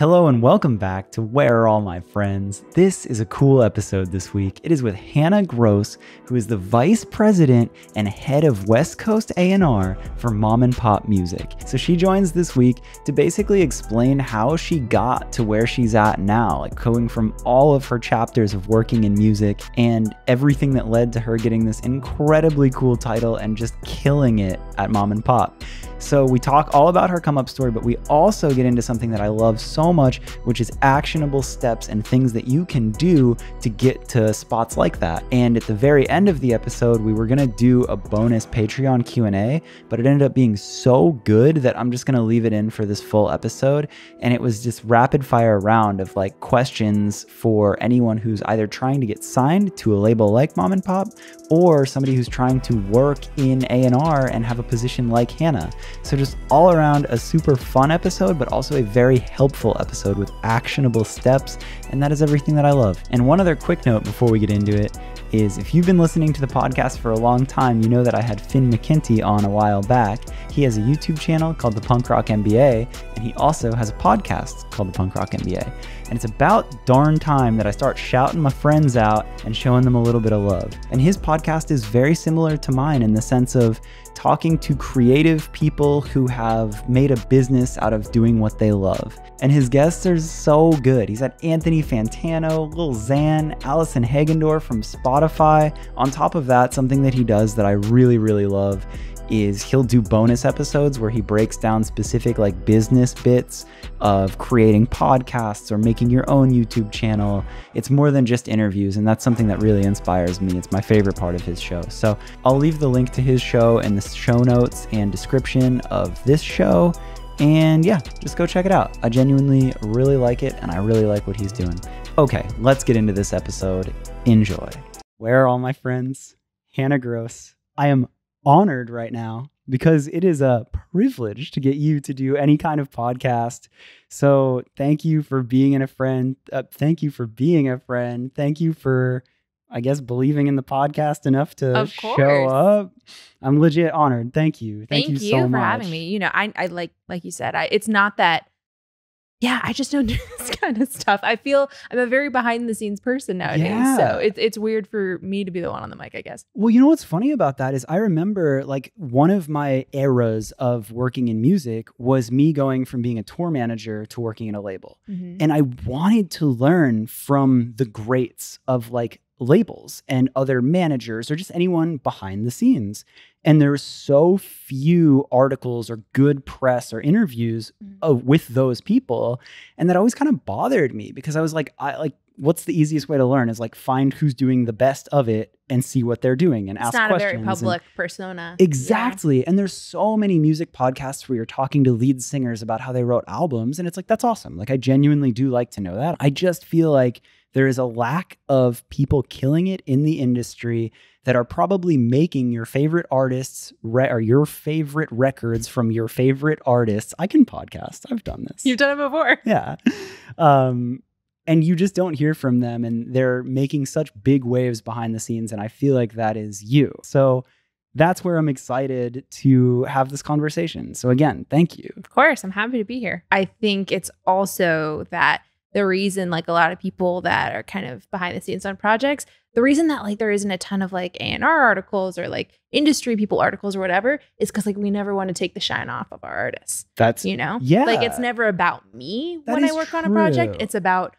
Hello and welcome back to Where Are All My Friends? This is a cool episode this week. It is with Hannah Gross, who is the vice president and head of West Coast A&R for Mom and Pop Music. So she joins this week to basically explain how she got to where she's at now, like going from all of her chapters of working in music and everything that led to her getting this incredibly cool title and just killing it at Mom and Pop. So we talk all about her come up story, but we also get into something that I love so much, which is actionable steps and things that you can do to get to spots like that. And at the very end of the episode, we were going to do a bonus Patreon Q&A, but it ended up being so good that I'm just going to leave it in for this full episode. And it was just rapid fire round of like questions for anyone who's either trying to get signed to a label like Mom and Pop or somebody who's trying to work in A&R and have a position like Hannah. So, just all around a super fun episode, but also a very helpful episode with actionable steps. And that is everything that I love. And one other quick note before we get into it is if you've been listening to the podcast for a long time, you know that I had Finn McKenty on a while back. He has a YouTube channel called The Punk Rock MBA, and he also has a podcast called The Punk Rock MBA. And it's about darn time that I start shouting my friends out and showing them a little bit of love. And his podcast is very similar to mine in the sense of talking to creative people who have made a business out of doing what they love. And his guests are so good. He's had Anthony Fantano, Lil Xan, Allison Hagendorf from Spotify. On top of that, something that he does that I really, really love is he'll do bonus episodes where he breaks down specific like business bits of creating podcasts or making your own YouTube channel. It's more than just interviews, and that's something that really inspires me. It's my favorite part of his show. So I'll leave the link to his show in the show notes and description of this show. And yeah, just go check it out. I genuinely really like it, and I really like what he's doing. Okay, let's get into this episode. Enjoy. Where are all my friends? Hannah Gross. I am honored right now because it is a privilege to get you to do any kind of podcast. So thank you for being in a friend. Uh, thank you for being a friend. Thank you for, I guess, believing in the podcast enough to show up. I'm legit honored. Thank you. Thank, thank you, you, so for much. having me. You know, I, I like, like you said, I, it's not that yeah, I just don't do this kind of stuff. I feel I'm a very behind the scenes person nowadays. Yeah. So it, it's weird for me to be the one on the mic, I guess. Well, you know what's funny about that is I remember like one of my eras of working in music was me going from being a tour manager to working in a label. Mm-hmm. And I wanted to learn from the greats of like labels and other managers or just anyone behind the scenes. And there's so few articles or good press or interviews mm. with those people. And that always kind of bothered me because I was like, I like, what's the easiest way to learn is like find who's doing the best of it and see what they're doing and it's ask not questions. a very public and, persona. Exactly. Yeah. And there's so many music podcasts where you're talking to lead singers about how they wrote albums. And it's like, that's awesome. Like, I genuinely do like to know that. I just feel like there is a lack of people killing it in the industry that are probably making your favorite artists re- or your favorite records from your favorite artists. I can podcast. I've done this. You've done it before. Yeah. Um, and you just don't hear from them and they're making such big waves behind the scenes and I feel like that is you. So that's where I'm excited to have this conversation. So again, thank you. Of course, I'm happy to be here. I think it's also that the reason like a lot of people that are kind of behind the scenes on projects the reason that like there isn't a ton of like A&R articles or like industry people articles or whatever is because like we never want to take the shine off of our artists. That's you know? Yeah. Like it's never about me that when I work true. on a project. It's about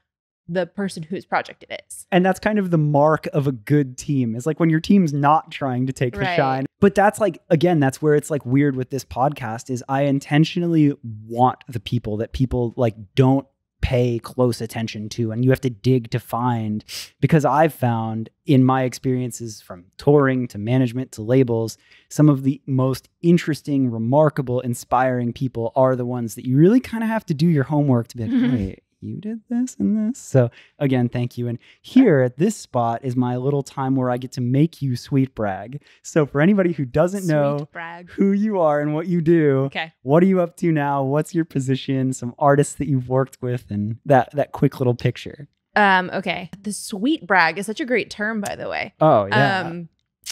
the person whose project it is. And that's kind of the mark of a good team. Is like when your team's not trying to take right. the shine. But that's like again, that's where it's like weird with this podcast is I intentionally want the people that people like don't pay close attention to and you have to dig to find because I've found in my experiences from touring to management to labels some of the most interesting remarkable inspiring people are the ones that you really kind of have to do your homework to be like mm-hmm. wait you did this and this. So again, thank you. And here at this spot is my little time where I get to make you sweet brag. So for anybody who doesn't sweet know brag. who you are and what you do, okay. what are you up to now? What's your position? Some artists that you've worked with and that that quick little picture. Um, okay. The sweet brag is such a great term, by the way. Oh, yeah. Um,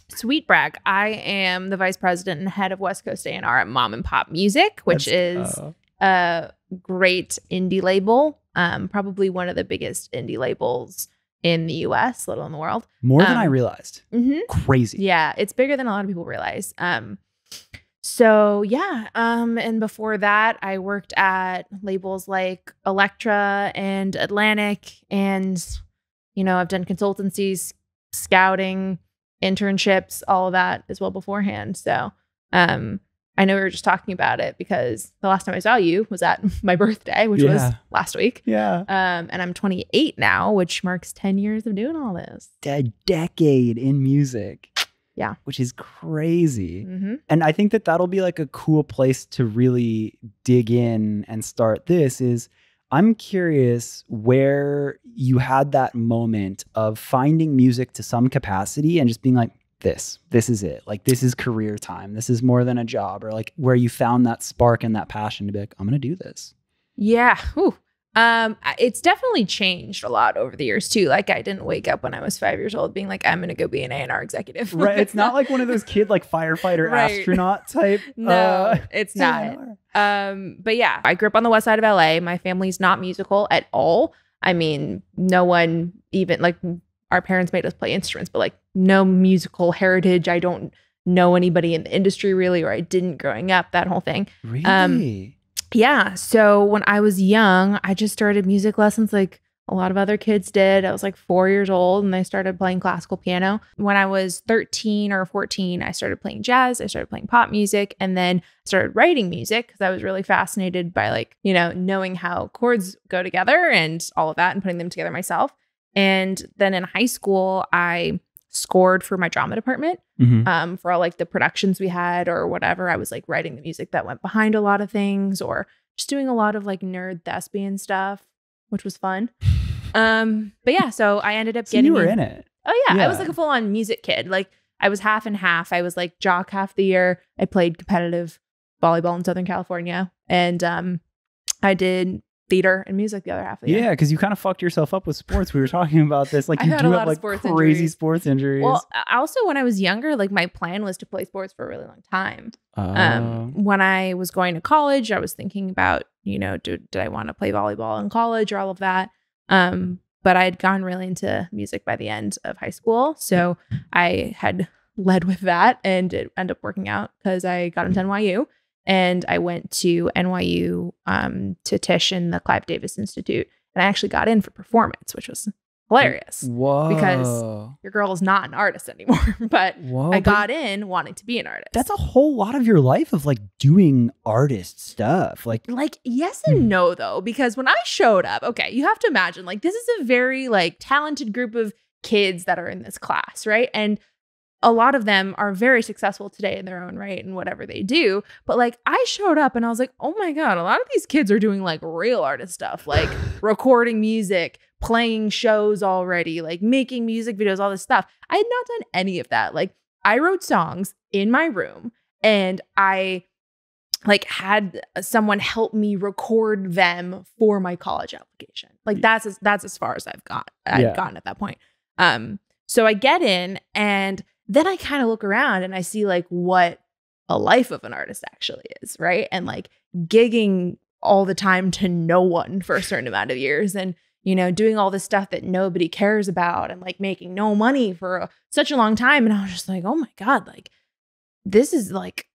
sweet brag. I am the vice president and head of West Coast A&R at Mom and Pop Music, which Let's, is a great indie label, um, probably one of the biggest indie labels in the US, let alone the world. More than I Um, realized. Mm-hmm. Crazy. Yeah, it's bigger than a lot of people realize. Um, so yeah, um, and before that, I worked at labels like Elektra and Atlantic, and you know, I've done consultancies, scouting, internships, all of that as well beforehand. So, um, I know we were just talking about it because the last time I saw you was at my birthday, which was last week. Yeah. Um, and I'm 28 now, which marks 10 years of doing all this. A decade in music. Yeah. Which is crazy. Mm-hmm. And I think that that'll be like a cool place to really dig in and start this is I'm curious where you had that moment of finding music to some capacity and just being like this this is it like this is career time this is more than a job or like where you found that spark and that passion to be like i'm gonna do this Yeah. Whew. Um, it's definitely changed a lot over the years too. Like I didn't wake up when I was five years old being like, I'm gonna go be an A&R executive. right it's not like one of those kid like firefighter Right. astronaut type no, uh, it's not. Um, but yeah, I grew up on the west side of LA. My family's not musical at all. I mean, no one even like our parents made us play instruments, but like no musical heritage. I don't know anybody in the industry really, or I didn't growing up, that whole thing. really Um, Yeah. So when I was young, I just started music lessons like a lot of other kids did. I was like four years old and I started playing classical piano. When I was 13 or 14, I started playing jazz. I started playing pop music and then started writing music because I was really fascinated by like, you know, knowing how chords go together and all of that and putting them together myself. And then in high school, I scored for my drama department Mhm. um, for all like the productions we had or whatever. I was like writing the music that went behind a lot of things or just doing a lot of like nerd thespian stuff, which was fun. Um, but yeah, so I ended up so getting you were in it Oh yeah, I was like a full on music kid. Like I was half and half. I was like jock half the year. I played competitive volleyball in Southern California, and um, I did theater and music the other half of the year. Yeah, because you kind of fucked yourself up with sports. We were talking about this. Like you had do a have of like sports crazy injuries. sports injuries. Well, also when I was younger, like my plan was to play sports for a really long time. Oh. Um, when I was going to college, I was thinking about, you know, do, did I want to play volleyball in college or all of that? Um, but I had gone really into music by the end of high school. So I had led with that and it ended up working out because I got into NYU and I went to NYU um, to Tisch in the Clive Davis Institute. And I actually got in for performance, which was hilarious. Whoa. because Your girl is not an artist anymore, but Whoa, I but got in wanting to be an artist. that's a whole lot of your life of like doing artist stuff. Like like yes Hmm. and no though because when i showed up okay you have to imagine like this is a very like talented group of kids that are in this class right and a lot of them are very successful today in their own right and whatever they do but like i showed up and i was like oh my god a lot of these kids are doing like real artist stuff like recording music playing shows already like making music videos all this stuff i had not done any of that like i wrote songs in my room and i like had someone help me record them for my college application. Like that's as that's as far as I've got I've Yeah. gotten at that point. Um so I get in and then I kind of look around and I see like what a life of an artist actually is, right? And like gigging all the time to no one for a certain amount of years and you know doing all this stuff that nobody cares about and like making no money for a, such a long time and I was just like, "Oh my god, like this is like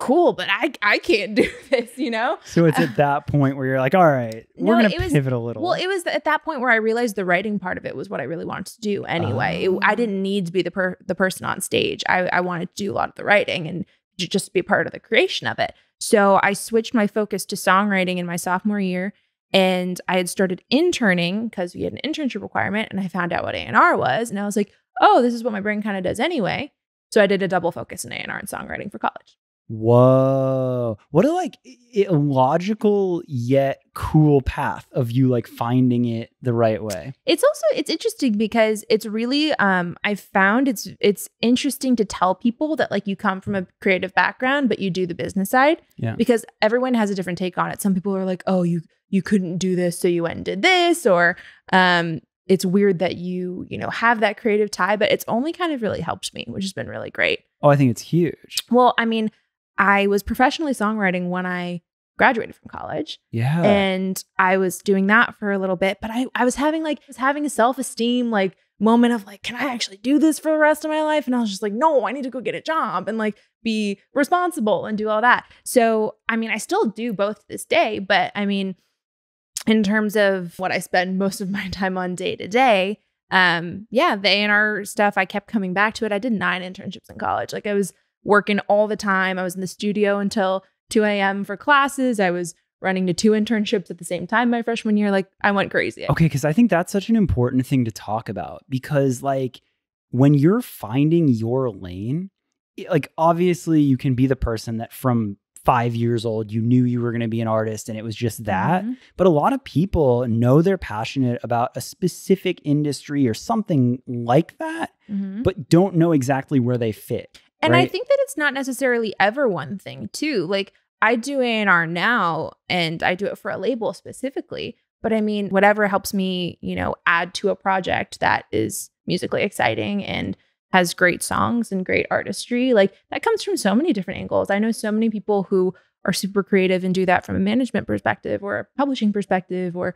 cool, but I I can't do this, you know? so it's at that point where you're like, all right, we're gonna it was- pivot a little. Well, it was at that point where I realized the writing part of it was what I really wanted to do anyway. It-. I ah. didn't need to be the per- the person on stage. I, I wanted to do a lot of the writing and just be part of the creation of it. So I switched my focus to songwriting in my sophomore year. And I had started interning because we had an internship requirement, and I found out what A&R was, and I was like, "Oh, this is what my brain kind of does anyway." So I did a double focus in A&R and songwriting for college. Whoa. What a like illogical yet cool path of you like finding it the right way. It's also it's interesting because it's really um I found it's it's interesting to tell people that like you come from a creative background but you do the business side Yeah. because everyone has a different take on it. Some people are like, "Oh, you you couldn't do this so you went and did this," or um it's weird that you, you know, have that creative tie, but it's only kind of really helped me, which has been really great. Oh, I think it's huge. Well, I mean, I was professionally songwriting when I graduated from college. Yeah. And I was doing that for a little bit, but I, I was having like, I was having a self esteem like moment of like, can I actually do this for the rest of my life? And I was just like, no, I need to go get a job and like be responsible and do all that. So, I mean, I still do both to this day, but I mean, in terms of what I spend most of my time on day to day, um, yeah, the A&R stuff, I kept coming back to it. I did nine internships in college. Like I was working all the time. I was in the studio until 2 a.m. for classes. I was running to two internships at the same time my freshman year. Like I went crazy. Okay, because I think that's such an important thing to talk about because like when you're finding your lane, like obviously you can be the person that from five years old you knew you were going to be an artist and it was just that Mhm. but a lot of people know they're passionate about a specific industry or something like that Mhm. but don't know exactly where they fit And I think that it's not necessarily ever one thing too. Like I do A&R now and I do it for a label specifically, but I mean whatever helps me, you know, add to a project that is musically exciting and has great songs and great artistry. Like that comes from so many different angles. I know so many people who are super creative and do that from a management perspective or a publishing perspective or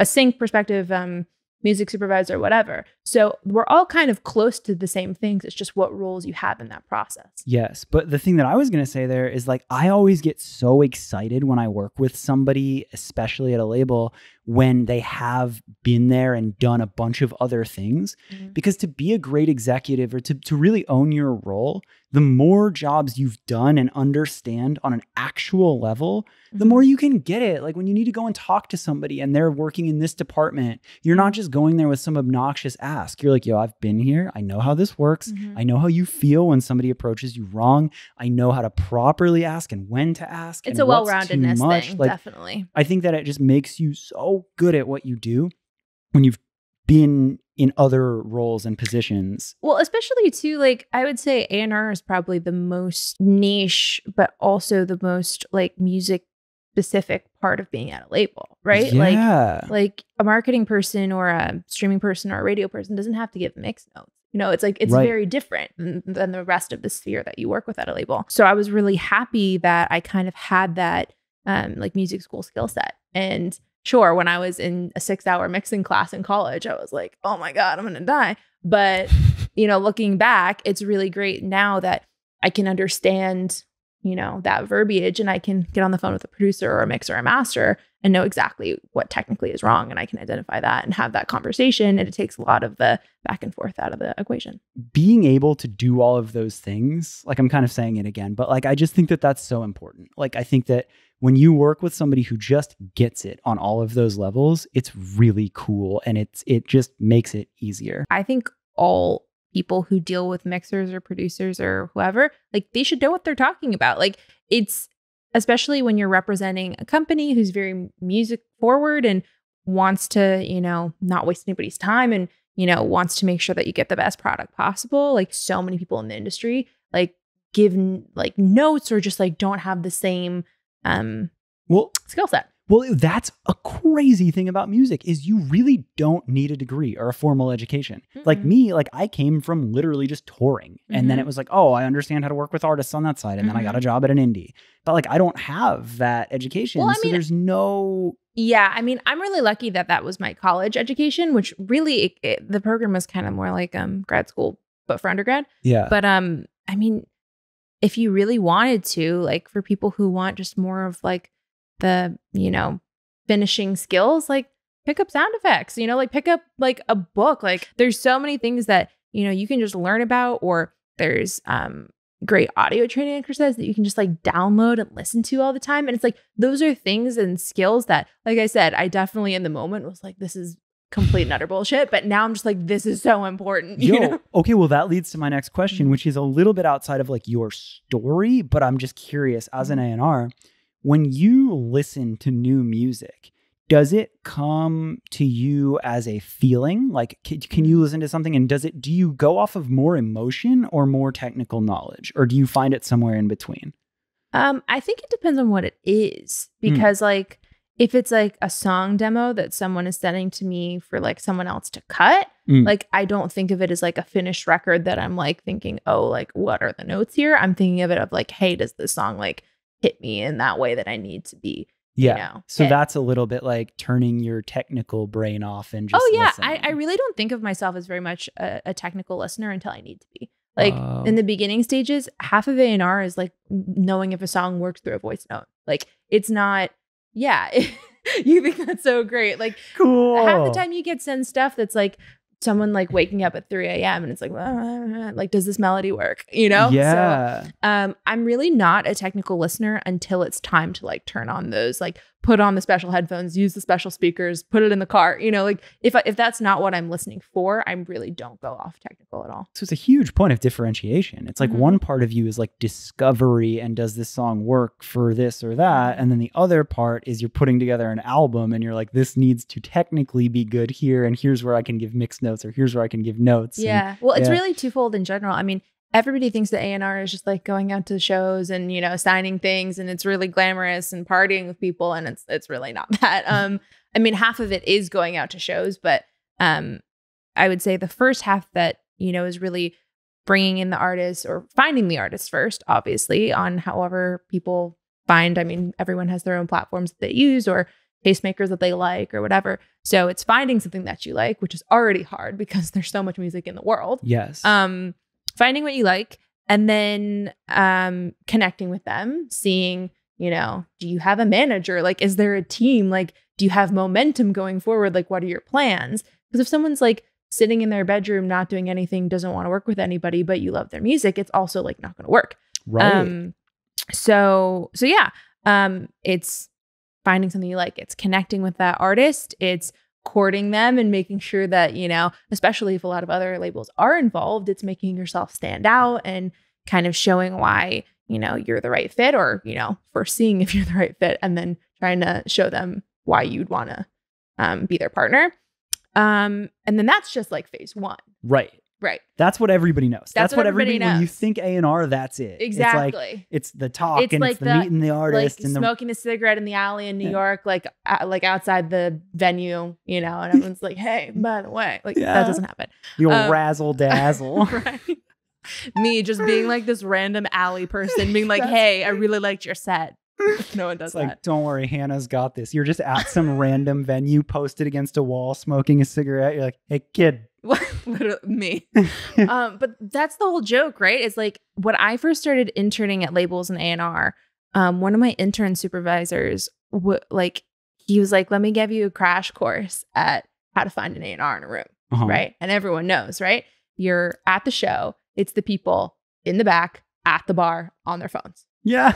a sync perspective, um, music supervisor, whatever. So we're all kind of close to the same things. It's just what roles you have in that process. Yes, but the thing that I was going to say there is like I always get so excited when I work with somebody, especially at a label, when they have been there and done a bunch of other things. Because to be a great executive or to, to really own your role, the more jobs you've done and understand on an actual level, the more you can get it. Like when you need to go and talk to somebody and they're working in this department, you're not just going there with some obnoxious ask. You're like, yo, I've been here. I know how this works. Mhm. I know how you feel when somebody approaches you wrong. I know how to properly ask and when to ask. It's a well-roundedness thing, Like definitely. I think that it just makes you so good at what you do when you've been in other roles and positions. Well, especially too, like I would say A&R is probably the most niche, but also the most like music specific part of being at a label, right? Like like a marketing person or a streaming person or a radio person doesn't have to give mix notes. You know, it's like it's Right. very different than, than the rest of the sphere that you work with at a label. So I was really happy that I kind of had that um, like music school skill set. And sure, when I was in a six hour mixing class in college, I was like, oh my God, I'm gonna die. But you know, looking back, it's really great now that I can understand, you know, that verbiage and I can get on the phone with a producer or a mixer or a master and know exactly what technically is wrong. And I can identify that and have that conversation. And it takes a lot of the back and forth out of the equation. being able to do all of those things, like I'm kind of saying it again, but like I just think that that's so important. Like I think that when you work with somebody who just gets it on all of those levels, it's really cool and it's it just makes it easier. I think all people who deal with mixers or producers or whoever, like they should know what they're talking about. Like it's especially when you're representing a company who's very music forward and wants to, you know, not waste anybody's time and, you know, wants to make sure that you get the best product possible. Like so many people in the industry, like give like notes or just like don't have the same um Well, skill set. Well, that's a crazy thing about music is you really don't need a degree or a formal education. Like Mm-mm. me, like I came from literally just touring. And then it was like, oh, I understand how to work with artists on that side. And then I got a job at an indie. But like I don't have that education. Well, I so there's no Yeah, I mean, I'm really lucky that that was my college education, which really it, it- the program was kind of more like um grad school, but for undergrad. yeah. But um, I mean, if you really wanted to, like for people who want just more of like the you know finishing skills, like pick up sound effects. You know, like pick up like a book. Like there's so many things that you know you can just learn about, or there's um great audio training exercises that you can just like download and listen to all the time. And it's like those are things and skills that, like I said, I definitely in the moment was like, this is complete and utter bullshit. But now I'm just like, this is so important. You Yo, know? okay, well that leads to my next question, Mhm. which is a little bit outside of like your story, but I'm just curious as an A&R, when you listen to new music, does it come to you as a feeling? Like can, you listen to something and does it do you go off of more emotion or more technical knowledge or do you find it somewhere in between? Um, I think it depends on what it is Hmm. because like if it's like a song demo that someone is sending to me for like someone else to cut, Mm. like I don't think of it as like a finished record that I'm like thinking, oh, like what are the notes here? I'm thinking of it of like, hey, does this song like hit me in that way that I need to be. Yeah. know, so it- that's a little bit like turning your technical brain off and oh, just oh yeah, I, I really don't think of myself as very much a, a technical listener until I need to be. Like Wow. in the beginning stages, half of A and R is like knowing if a song works through a voice note. Like it's not. Yeah, you think that's so great. Like cool. half the time you get sent stuff that's like someone like waking up at 3 a.m. and it's like, "Ah, like, does this melody work? You know? So, Yeah. um, I'm really not a technical listener until it's time to like turn on those, like put on the special headphones, use the special speakers, put it in the car. You know, like if I, if that's not what I'm listening for, I really don't go off technical at all. So it's a huge point of differentiation. It's like Mhm. one part of you is like discovery and does this song work for this or that? And then the other part is you're putting together an album and you're like, this needs to technically be good here. And here's where I can give mixed notes or here's where I can give notes. and- Yeah. Well, it's yeah. really twofold in general. I mean, everybody thinks that A&R is just like going out to shows and, you know, signing things and it's really glamorous and partying with people and it's it's really not that. Um I mean, half of it is going out to shows, but um I would say the first half that, you know, is really bringing in the artists or finding the artists first, obviously, on however people find, I mean, everyone has their own platforms that they use or tastemakers that they like or whatever. So it's finding something that you like, which is already hard because there's so much music in the world. Yes. Um, finding what you like and then um connecting with them, seeing, you know, do you have a manager? Like, is there a team? Like, do you have momentum going forward? Like, what are your plans? Because if someone's like sitting in their bedroom, not doing anything, doesn't want to work with anybody, but you love their music, it's also like not going to work. right. Um, so so yeah, um, it's finding something you like. It's connecting with that artist. It's courting them and making sure that you know, especially if a lot of other labels are involved, it's making yourself stand out and kind of showing why you know you're the right fit, or you know, first seeing if you're the right fit, and then trying to show them why you'd want to um, be their partner. Um, and then that's just like phase one, right. Right? That's what everybody knows. That's, what what everybody everybody, when you think A and R, that's it. Exactly. It's like it's the talk It's and like it's the, the- meeting the artist like and the smoking a cigarette in the alley in New Yeah. York, like uh, like outside the venue, you know, and everyone's like, "Hey, by the way," like Yeah. that doesn't happen. your um, razzle dazzle. right? Me just being like this random alley person, being like, "Hey, I really liked your set." No one does It's like, don't worry, Hannah's got this. You're just at some random venue, posted against a wall, smoking a cigarette. You're like, hey, kid. Literally, me. um, but that's the whole joke, right? It's like when I first started interning at labels and A and R. Um, one of my intern supervisors, w- like, he was like, "Let me give you a crash course at how to find an A and R in a room." Uh-huh. right? And everyone knows, right? You're at the show, it's the people in the back at the bar on their phones Yeah.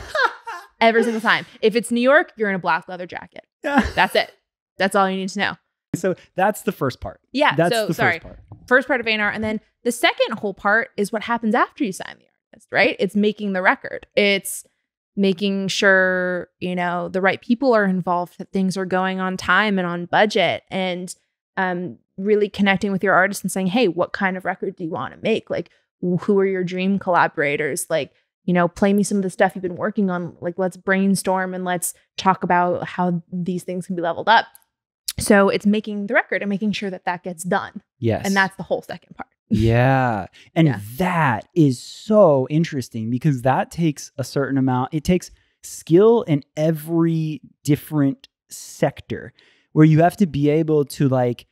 Every single time. If it's New York, you're in a black leather jacket. yeah. That's it. That's all you need to know. So that's the first part. Yeah. That's so the sorry. first part. First part of A&R. And then the second whole part is what happens after you sign the artist, right? It's making the record. It's making sure, you know, the right people are involved, that things are going on time and on budget and um really connecting with your artist and saying, "Hey, what kind of record do you want to make? Like who are your dream collaborators? Like, you know, play me some of the stuff you've been working on. Like let's brainstorm and let's talk about how these things can be leveled up." So it's making the record and making sure that that gets done. Yes. And that's the whole second part. Yeah. And Yeah. that is so interesting because that takes a certain amount, it takes skill in every different sector where you have to be able to like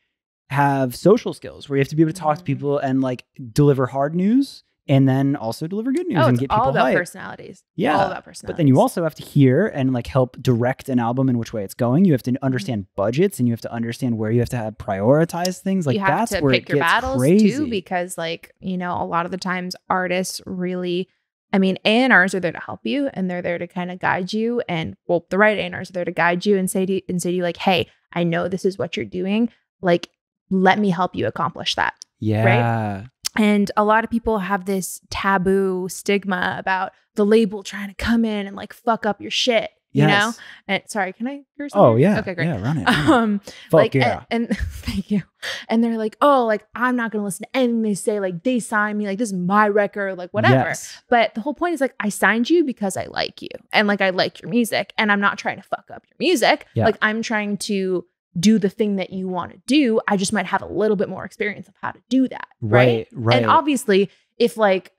have social skills, where you have to be able to talk to Mhm. people and like deliver hard news and then also deliver good news Oh, and get people all about hyped. personalities. Yeah, all about personalities. But then you also have to hear and like help direct an album in which way it's going. You have Mm-hmm. to understand budgets and you have to understand where you have to have prioritize things. Like you have that's to where pick it your gets battles crazy. too, because like you know, a lot of the times artists really. I mean, A&Rs are there to help you and they're there to kind of guide you. And well, the right A&Rs are there to guide you and say to and say to you, like, hey, I know this is what you're doing. Like, let me help you accomplish that. yeah. And a lot of people have this taboo stigma about the label trying to come in and like fuck up your shit. You know? And sorry, can I curse? on Oh yeah. Okay, great. Yeah, run it. run. Um, Fuck like yeah. and, and thank you and they're like oh like i'm not gonna listen to anything they say like they signed me like this is my record like whatever Yes. but the whole point is like i signed you because i like you and like i like your music and i'm not trying to fuck up your music Yeah. like i'm trying to do the thing that you want to do i just might have a little bit more experience of how to do that right, Right. Right. and obviously if like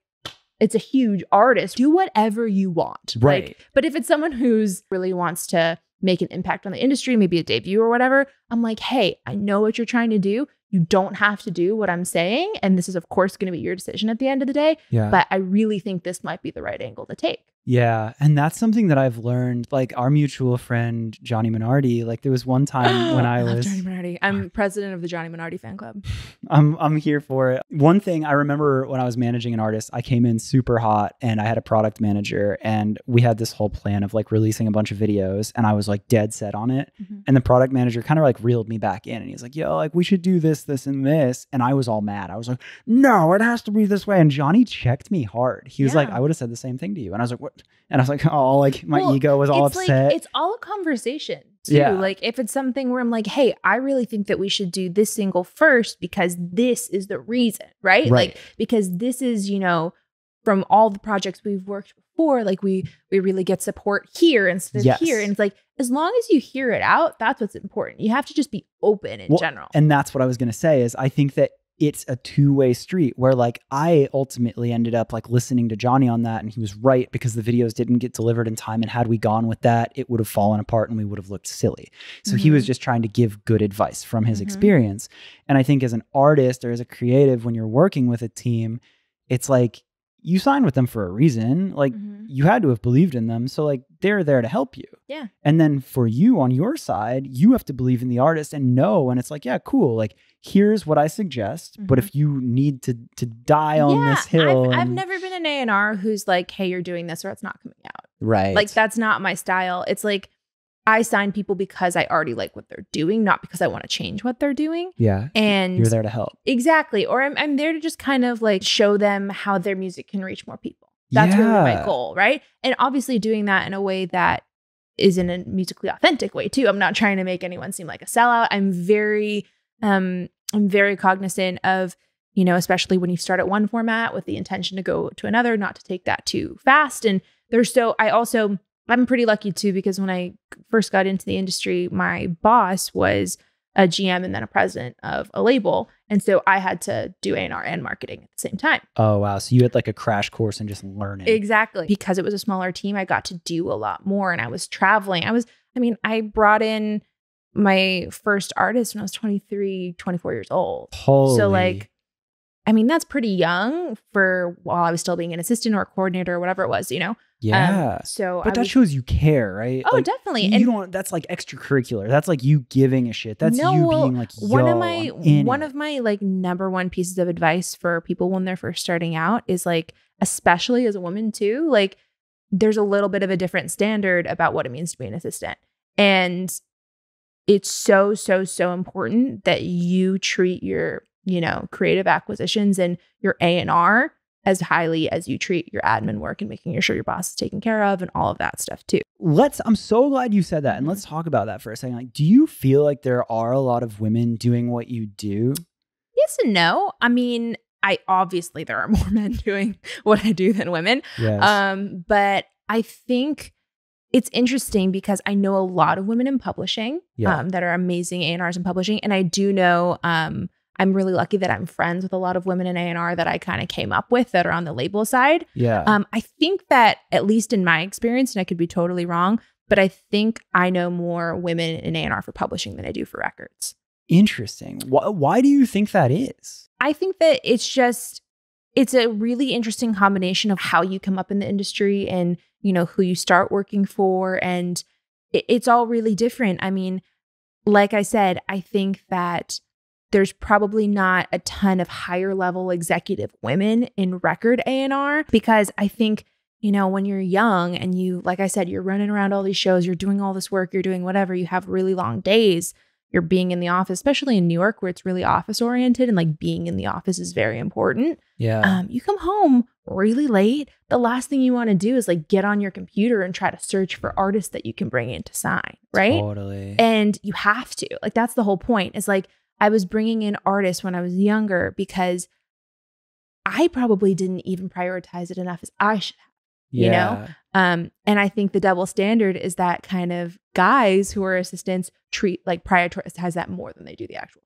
it's a huge artist. Do whatever you want. Right. Like, but if it's someone who's really wants to make an impact on the industry, maybe a debut or whatever, I'm like, hey, I know what you're trying to do. You don't have to do what I'm saying. And this is, of course, going to be your decision at the end of the day. Yeah. But I really think this might be the right angle to take. Yeah, and that's something that I've learned. Like our mutual friend Johnny Minardi. Like there was one time when I, love was, Johnny Minardi. I'm president of the Johnny Minardi fan club. I'm I'm here for it. One thing I remember when I was managing an artist, I came in super hot, and I had a product manager, and we had this whole plan of like releasing a bunch of videos, and I was like dead set on it. Mhm. And the product manager kind of like reeled me back in, and he's like, "Yo, like we should do this, this, and this," and I was all mad. I was like, "No, it has to be this way." And Johnny checked me hard. He was like, "I would have said the same thing to you," and I was like, "What?" And I was like, "Oh, like my Well, ego was all it's upset." like it's all a conversation too. Yeah. Like if it's something where I'm like, hey, I really think that we should do this single first because this is the reason, right? Right. Like because this is, you know, from all the projects we've worked before, like we we really get support here instead of Yes. here. And it's like as long as you hear it out, that's what's important. You have to just be open in Well, general. And that's what I was going to say is I think that it's a two-way street where like I ultimately ended up like listening to Johnny on that and he was right because the videos didn't get delivered in time and had we gone with that it would have fallen apart and we would have looked silly. So he was Mhm. just trying to give good advice from his Mhm. experience. And I think as an artist or as a creative when you're working with a team it's like you signed with them for a reason. Like Mhm. you had to have believed in them. So like they're there to help you. Yeah. And then for you on your side, you have to believe in the artist and know. And it's like, yeah, cool. Like here's what I suggest. But Mhm. if you need to to die on yeah, this hill, I've, I've never been an A&R who's like, hey, you're doing this or it's not coming out. right, Like that's not my style. It's like I sign people because I already like what they're doing, not because I want to change what they're doing. yeah, And you're there to help. exactly, or I'm I'm there to just kind of like show them how their music can reach more people. That's really my goal, right? And obviously doing that in a way that is in a musically authentic way too. I'm not trying to make anyone seem like a sellout. I'm very um I'm very cognizant of you know, especially when you start at one format with the intention to go to another, not to take that too fast. And there's so I also I'm pretty lucky too because when I first got into the industry, my boss was a GM and then a president of a label, and so I had to do A&R and marketing at the same time. Oh wow, so you had like a crash course and just learning. Exactly. Because it was a smaller team, I got to do a lot more and I was traveling. I was, I mean, I brought in my first artist when I was 23, 24 years old. Holy. So, like, I mean, that's pretty young for while I was still being an assistant or coordinator or whatever it was, you know? yeah, Um, so, but I that was, shows you care, right? oh, Like, definitely. You And don't. That's like extracurricular. That's like you giving a shit. That's No, you well, being like, one of my one it." of my like number one pieces of advice for people when they're first starting out is like especially as a woman too like there's a little bit of a different standard about what it means to be an assistant and it's so so so important that you treat your you know creative acquisitions and your A&R as highly as you treat your admin work and making sure your boss is taken care of and all of that stuff too. Let's i'm so glad you said that and Mm-hmm. let's talk about that for a second. Like do you feel like there are a lot of women doing what you do? Yes and no. I mean i obviously there are more men doing what i do than women. Yes. Um, but I think it's interesting because I know a lot of women in publishing Yeah. um, that are amazing A&Rs in publishing. And I do know um, I'm really lucky that I'm friends with a lot of women in A&R that I kind of came up with that are on the label side. yeah Um, I think that, at least in my experience, and I could be totally wrong, but I think I know more women in A&R for publishing than I do for records. interesting why, why do you think that is I think that it's just it's a really interesting combination of how you come up in the industry and you know who you start working for and it, it's all really different. I mean, like I said, I think that there's probably not a ton of higher level executive women in record A&R because I think you know when you're young and you like I said you're running around all these shows, you're doing all this work, you're doing whatever, you have really long days you're being in the office, especially in New York where it's really office oriented and like being in the office is very important. yeah Um, you come home really late. The last thing you want to do is like get on your computer and try to search for artists that you can bring in to sign, right? totally And you have to. Like that's the whole point. Is like I was bringing in artists when I was younger because I probably didn't even prioritize it enough as I should have, you know? Um, and I think the double standard is that kind of guys who are assistants treat like prioritize that more than they do the actual.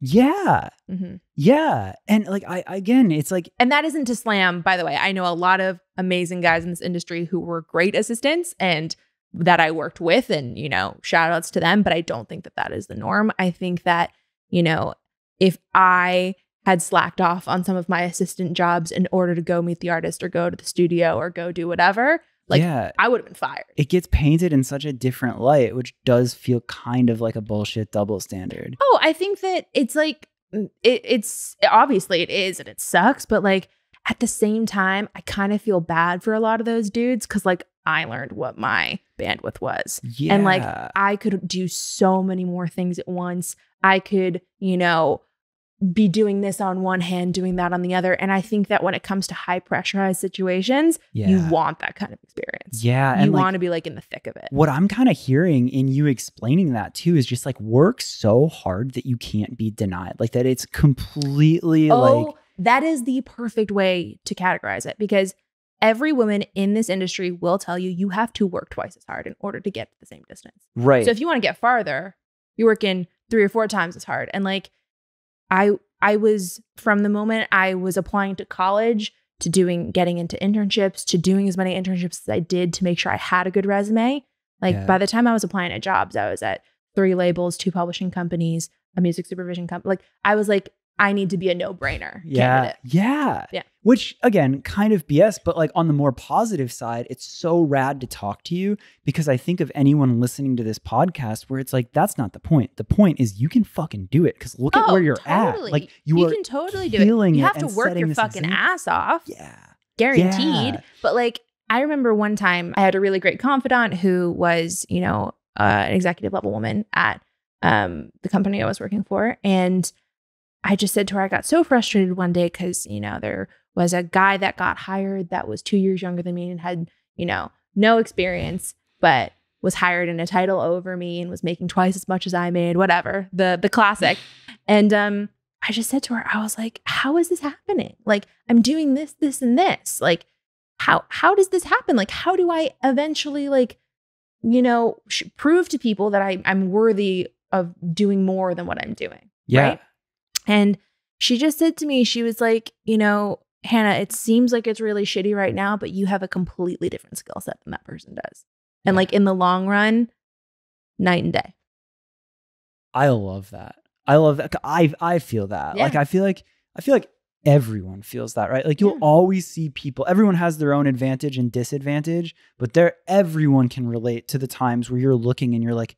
Yeah. hmm Yeah. And like I again, it's like And that isn't to slam, by the way. I know a lot of amazing guys in this industry who were great assistants and that I worked with, and, you know, shout outs to them. But I don't think that that is the norm. I think that, you know, if I had slacked off on some of my assistant jobs in order to go meet the artist or go to the studio or go do whatever, like yeah. I would have been fired. It gets painted in such a different light, which does feel kind of like a bullshit double standard. Oh, I think that it's like mm, it, it's obviously it is and it sucks, but like at the same time, I kind of feel bad for a lot of those dudes because like I learned what my bandwidth was. Yeah. And like I could do so many more things at once. I could, you know, be doing this on one hand, doing that on the other. And I think that when it comes to high pressurized situations, yeah. you want that kind of experience. Yeah. You like, want to be like in the thick of it. what I'm kind of hearing in you explaining that too is just like work so hard that you can't be denied. Like that it's completely Oh, like that is the perfect way to categorize it because every woman in this industry will tell you you have to work twice as hard in order to get to the same distance. right. So if you want to get farther, you're working three or four times as hard. And like I I was from the moment I was applying to college to doing getting into internships to doing as many internships as I did to make sure I had a good resume. Like Yeah. by the time I was applying at jobs, I was at three labels, two publishing companies, a music supervision company. Like I was like, I need to be a no-brainer yeah. candidate. Yeah. Yeah. Which again, kind of BS, but like on the more positive side, it's so rad to talk to you because I think of anyone listening to this podcast where it's like, that's not the point. The point is you can fucking do it because look at where you're Oh, totally. at. Like you, You, are can totally do it. You it have to work your fucking ass off. yeah. guaranteed. Yeah. But like, I remember one time I had a really great confidant who was, you know, uh, an executive level woman at um, the company I was working for. And I just said to her, I got so frustrated one day because, you know, there was a guy that got hired that was two years younger than me and had, you know, no experience, but was hired in a title over me and was making twice as much as I made, whatever, the the classic. and um I just said to her, I was like, how is this happening? Like, I'm doing this, this, and this. Like, how how does this happen? Like, how do I eventually like, you know, sh- prove to people that I I'm worthy of doing more than what I'm doing? Yeah. Right? And she just said to me, she was like, you know, Hannah, it seems like it's really shitty right now, but you have a completely different skill set than that person does. And Yeah. like in the long run, night and day. I love that. I love that. I I feel that. Yeah. Like I feel like I feel like everyone feels that, right? Like you'll Yeah. always see people. Everyone has their own advantage and disadvantage, but there everyone can relate to the times where you're looking and you're like,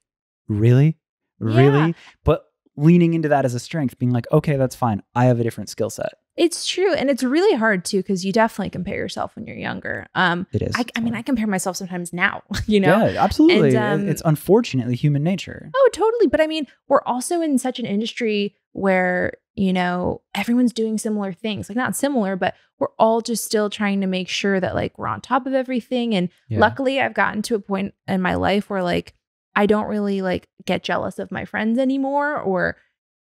"Really? Really?" But leaning into that as a strength, being like, "Okay, that's fine. I have a different skill set." It's true. And it's really hard too, because you definitely compare yourself when you're younger. Um, It is. I, I mean. I compare myself sometimes now, you know? Yeah, absolutely. And, um, it's unfortunately human nature. Oh, totally. But I mean, we're also in such an industry where, you know, everyone's doing similar things. Like not similar, but we're all just still trying to make sure that like we're on top of everything. And Yeah. luckily I've gotten to a point in my life where like I don't really like get jealous of my friends anymore or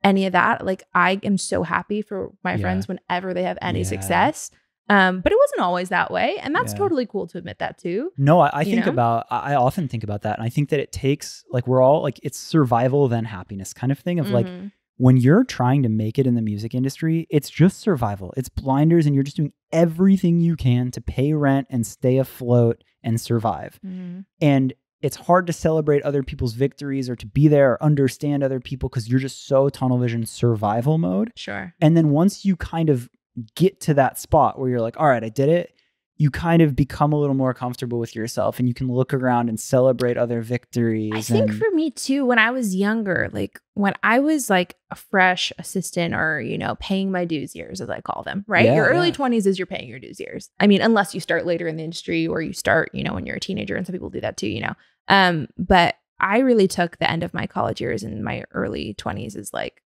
any of that. Like I am so happy for my Yeah. friends whenever they have any Yeah. success. Um, but it wasn't always that way. And that's Yeah. totally cool to admit that too. No, I, I think know? about I often think about that. And I think that it takes like we're all like it's survival then happiness kind of thing of like Mhm. when you're trying to make it in the music industry, it's just survival. It's blinders and you're just doing everything you can to pay rent and stay afloat and survive. Mhm. And it's hard to celebrate other people's victories or to be there or understand other people because you're just so tunnel vision survival mode. Sure. And then once you kind of get to that spot where you're like, all right, I did it, you kind of become a little more comfortable with yourself and you can look around and celebrate other victories. I think for me too, when I was younger, like when I was like a fresh assistant or, you know, paying my dues years, as I call them, right? Yeah, your early yeah. 20s is you're paying your dues years. I mean, unless you start later in the industry or you start, you know, when you're a teenager, and some people do that too, you know. Um, but I really took the end of my college years and my early 20s is like,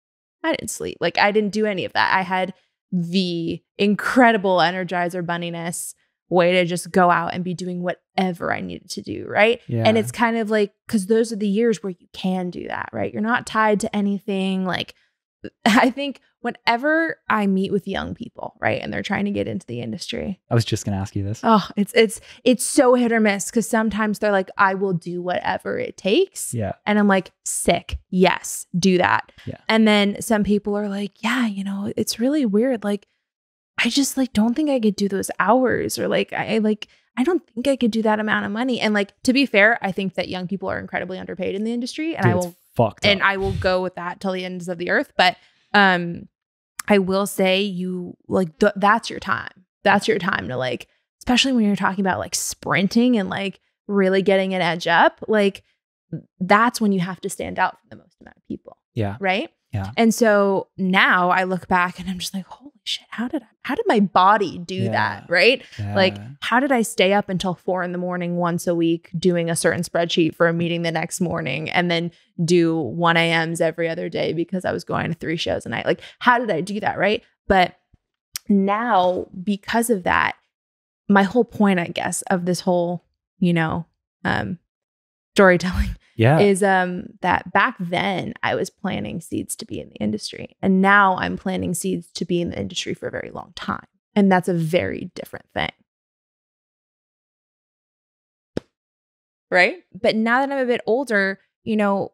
I didn't sleep. Like I didn't do any of that. I had the incredible energizer bunniness way to just go out and be doing whatever I needed to do, right? yeah. And it's kind of like, because those are the years where you can do that, right? You're not tied to anything. Like I think whenever I meet with young people, right, and they're trying to get into the industry, I was just gonna ask you this. oh, it's it's it's so hit or miss because sometimes they're like, I will do whatever it takes. Yeah. And I'm like, sick. Yes, do that. Yeah. And then some people are like, yeah, you know, it's really weird. Like, I just like don't think I could do those hours or like I like I don't think I could do that amount of money. And like to be fair, I think that young people are incredibly underpaid in the industry and Dude, I will fucked and up. I will go with that till the ends of the earth. But um, I will say you like th- that's your time. That's your time to like, especially when you're talking about like sprinting and like really getting an edge up. Like that's when you have to stand out for the most amount of people, yeah. right? Yeah. And so now I look back and I'm just like, holy shit, how did I, how did my body do Yeah. that, right? Like, how did I stay up until four in the morning once a week doing a certain spreadsheet for a meeting the next morning and then do 1 a.m.s every other day because I was going to three shows a night? Like, how did I do that? Right. But now, because of that, my whole point, I guess, of this whole, you know, um, storytelling yeah. is um that back then I was planting seeds to be in the industry and now I'm planting seeds to be in the industry for a very long time and that's a very different thing. Right? But now that I'm a bit older, you know,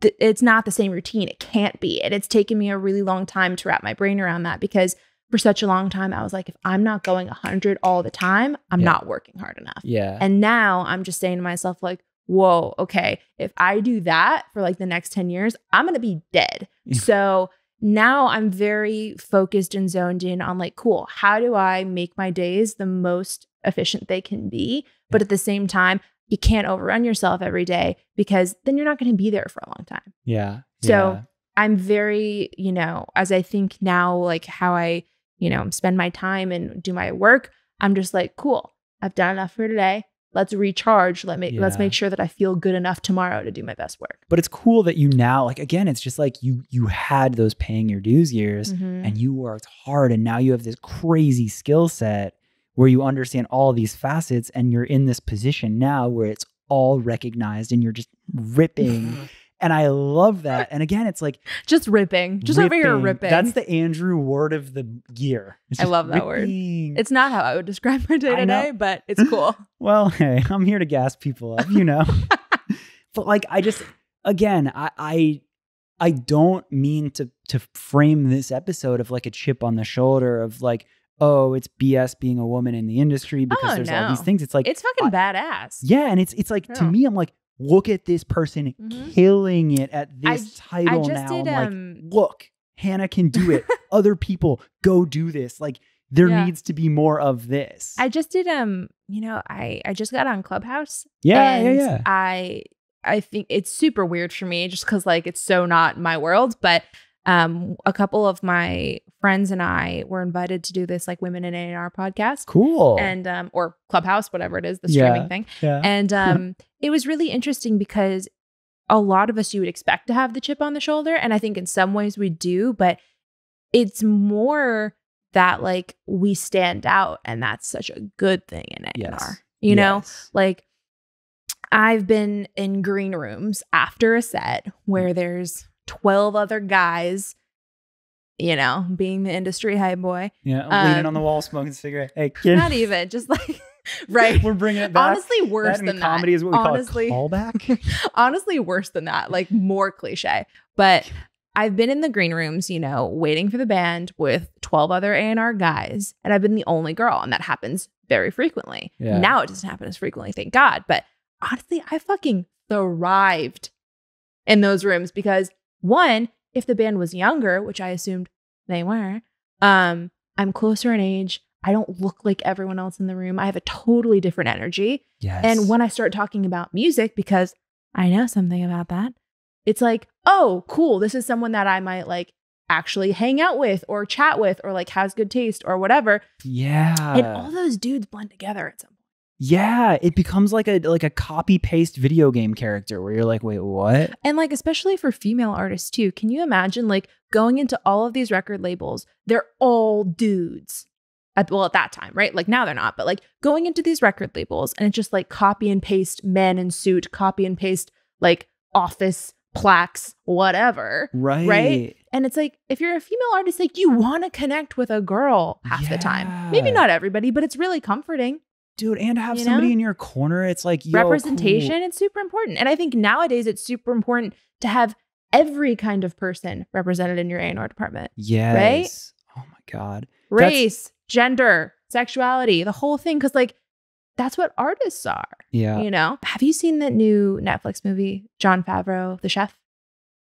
th- it's not the same routine. It can't be. And it's taken me a really long time to wrap my brain around that because for such a long time I was like if I'm not going 100 all the time, I'm Yeah. not working hard enough. yeah. And now I'm just saying to myself, like, whoa, okay, if I do that for like the next 10 years, I'm going to be dead. So now I'm very focused and zoned in on like, cool, how do I make my days the most efficient they can be? But at the same time, you can't overrun yourself every day because then you're not going to be there for a long time. yeah. So- yeah. I'm very, you know, as I think now, like how I, you know, spend my time and do my work, I'm just like, cool, I've done enough for today. Let's recharge. Let me let's make sure that I feel good enough tomorrow to do my best work. but it's cool that you now like again it's just like you you had those paying your dues years Mhm. and you worked hard and now you have this crazy skill set where you understand all these facets and you're in this position now where it's all recognized and you're just ripping and i love that. And again it's like just ripping, just over here ripping. that's the andrew word of the year. I love that word. it's not how I would describe my day I to day, but it's cool. well hey i'm here to gas people up you know? But like i just again i i i don't mean to to frame this episode of like a chip on the shoulder of like oh it's bs being a woman in the industry because Oh, there's all these things. It's like it's fucking badass. yeah and it's it's like to me i'm like look at this person Mhm. killing it at this j- title I now did like um look hannah can do it other people go do this like there Yeah. needs to be more of this I just did um you know I I just got on Clubhouse yeah yeah yeah I I think it's super weird for me just because like it's so not my world. But um, a couple of my friends and I were invited to do this like women in A and R podcast, cool and um, or Clubhouse, whatever it is, the Yeah. streaming thing. yeah And um, it was really interesting because a lot of us you would expect to have the chip on the shoulder, and I think in some ways we do, but it's more that like we stand out, and that's such a good thing in A and Yes. You know, Yes. like I've been in green rooms after a set where there's 12 other guys, you know, being the industry high boy. Yeah, I'm leaning Um, on the wall, smoking a cigarette. Hey, kid. Not even, just like, right. We're bringing it back. Honestly, worse that than comedy that. is what we honestly, call a callback. honestly, worse than that. Like more cliche. But I've been in the green rooms, you know, waiting for the band with 12 other A&R guys, and I've been the only girl, and that happens very frequently. Yeah. Now it doesn't happen as frequently, thank God. But honestly, I fucking thrived in those rooms because one, if the band was younger, which I assumed they were, um, I'm closer in age. I don't look like everyone else in the room. I have a totally different energy. Yes. And when I start talking about music, because I know something about that, it's like, oh, cool. This is someone that I might like actually hang out with or chat with or like has good taste or whatever. yeah, and all those dudes blend together at some point. Yeah, it becomes like a like a copy paste video game character where you're like, wait, what? And like, especially for female artists too, can you imagine like going into all of these record labels? They're all dudes. At, well, at that time, right? Like now they're not, but like going into these record labels and it's just like copy and paste men in suit, copy and paste like office plaques, whatever. Right. Right. And it's like, if you're a female artist, like you want to connect with a girl half the time. Maybe not everybody, but it's really comforting. Dude, and to have You somebody know? in your corner, it's like Representation, cool. it's super important. And I think nowadays it's super important to have every kind of person represented in your A&R department. Yes. right? Oh my god. That's- Race, gender, sexuality, the whole thing. Cause like that's what artists are. Yeah. You know? Have you seen that new Netflix movie, Jon Favreau, the chef?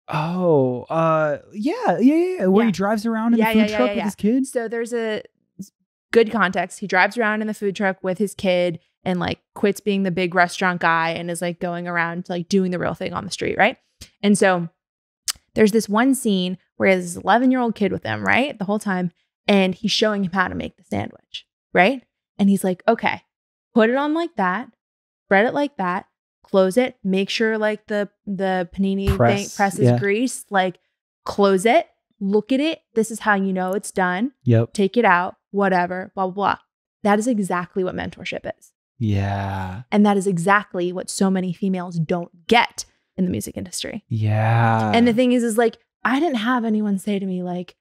Oh, uh, yeah, yeah, yeah. Where Yeah. he drives around in Yeah, the food yeah, truck with his kids. So there's a good context. He drives around in the food truck with his kid and like quits being the big restaurant guy and is like going around like doing the real thing on the street, right? And so there's this one scene where he has this 11 year old kid with him, right? The whole time. And he's showing him how to make the sandwich, right? And he's like, okay, put it on like that, spread it like that, close it, make sure like the the panini Press, press is yeah. greased, like close it, look at it. This is how you know it's done Yep. take it out, whatever, blah, blah, blah. That is exactly what mentorship is. Yeah. And that is exactly what so many females don't get in the music industry. Yeah. and the thing is, is like, I didn't have anyone say to me, like,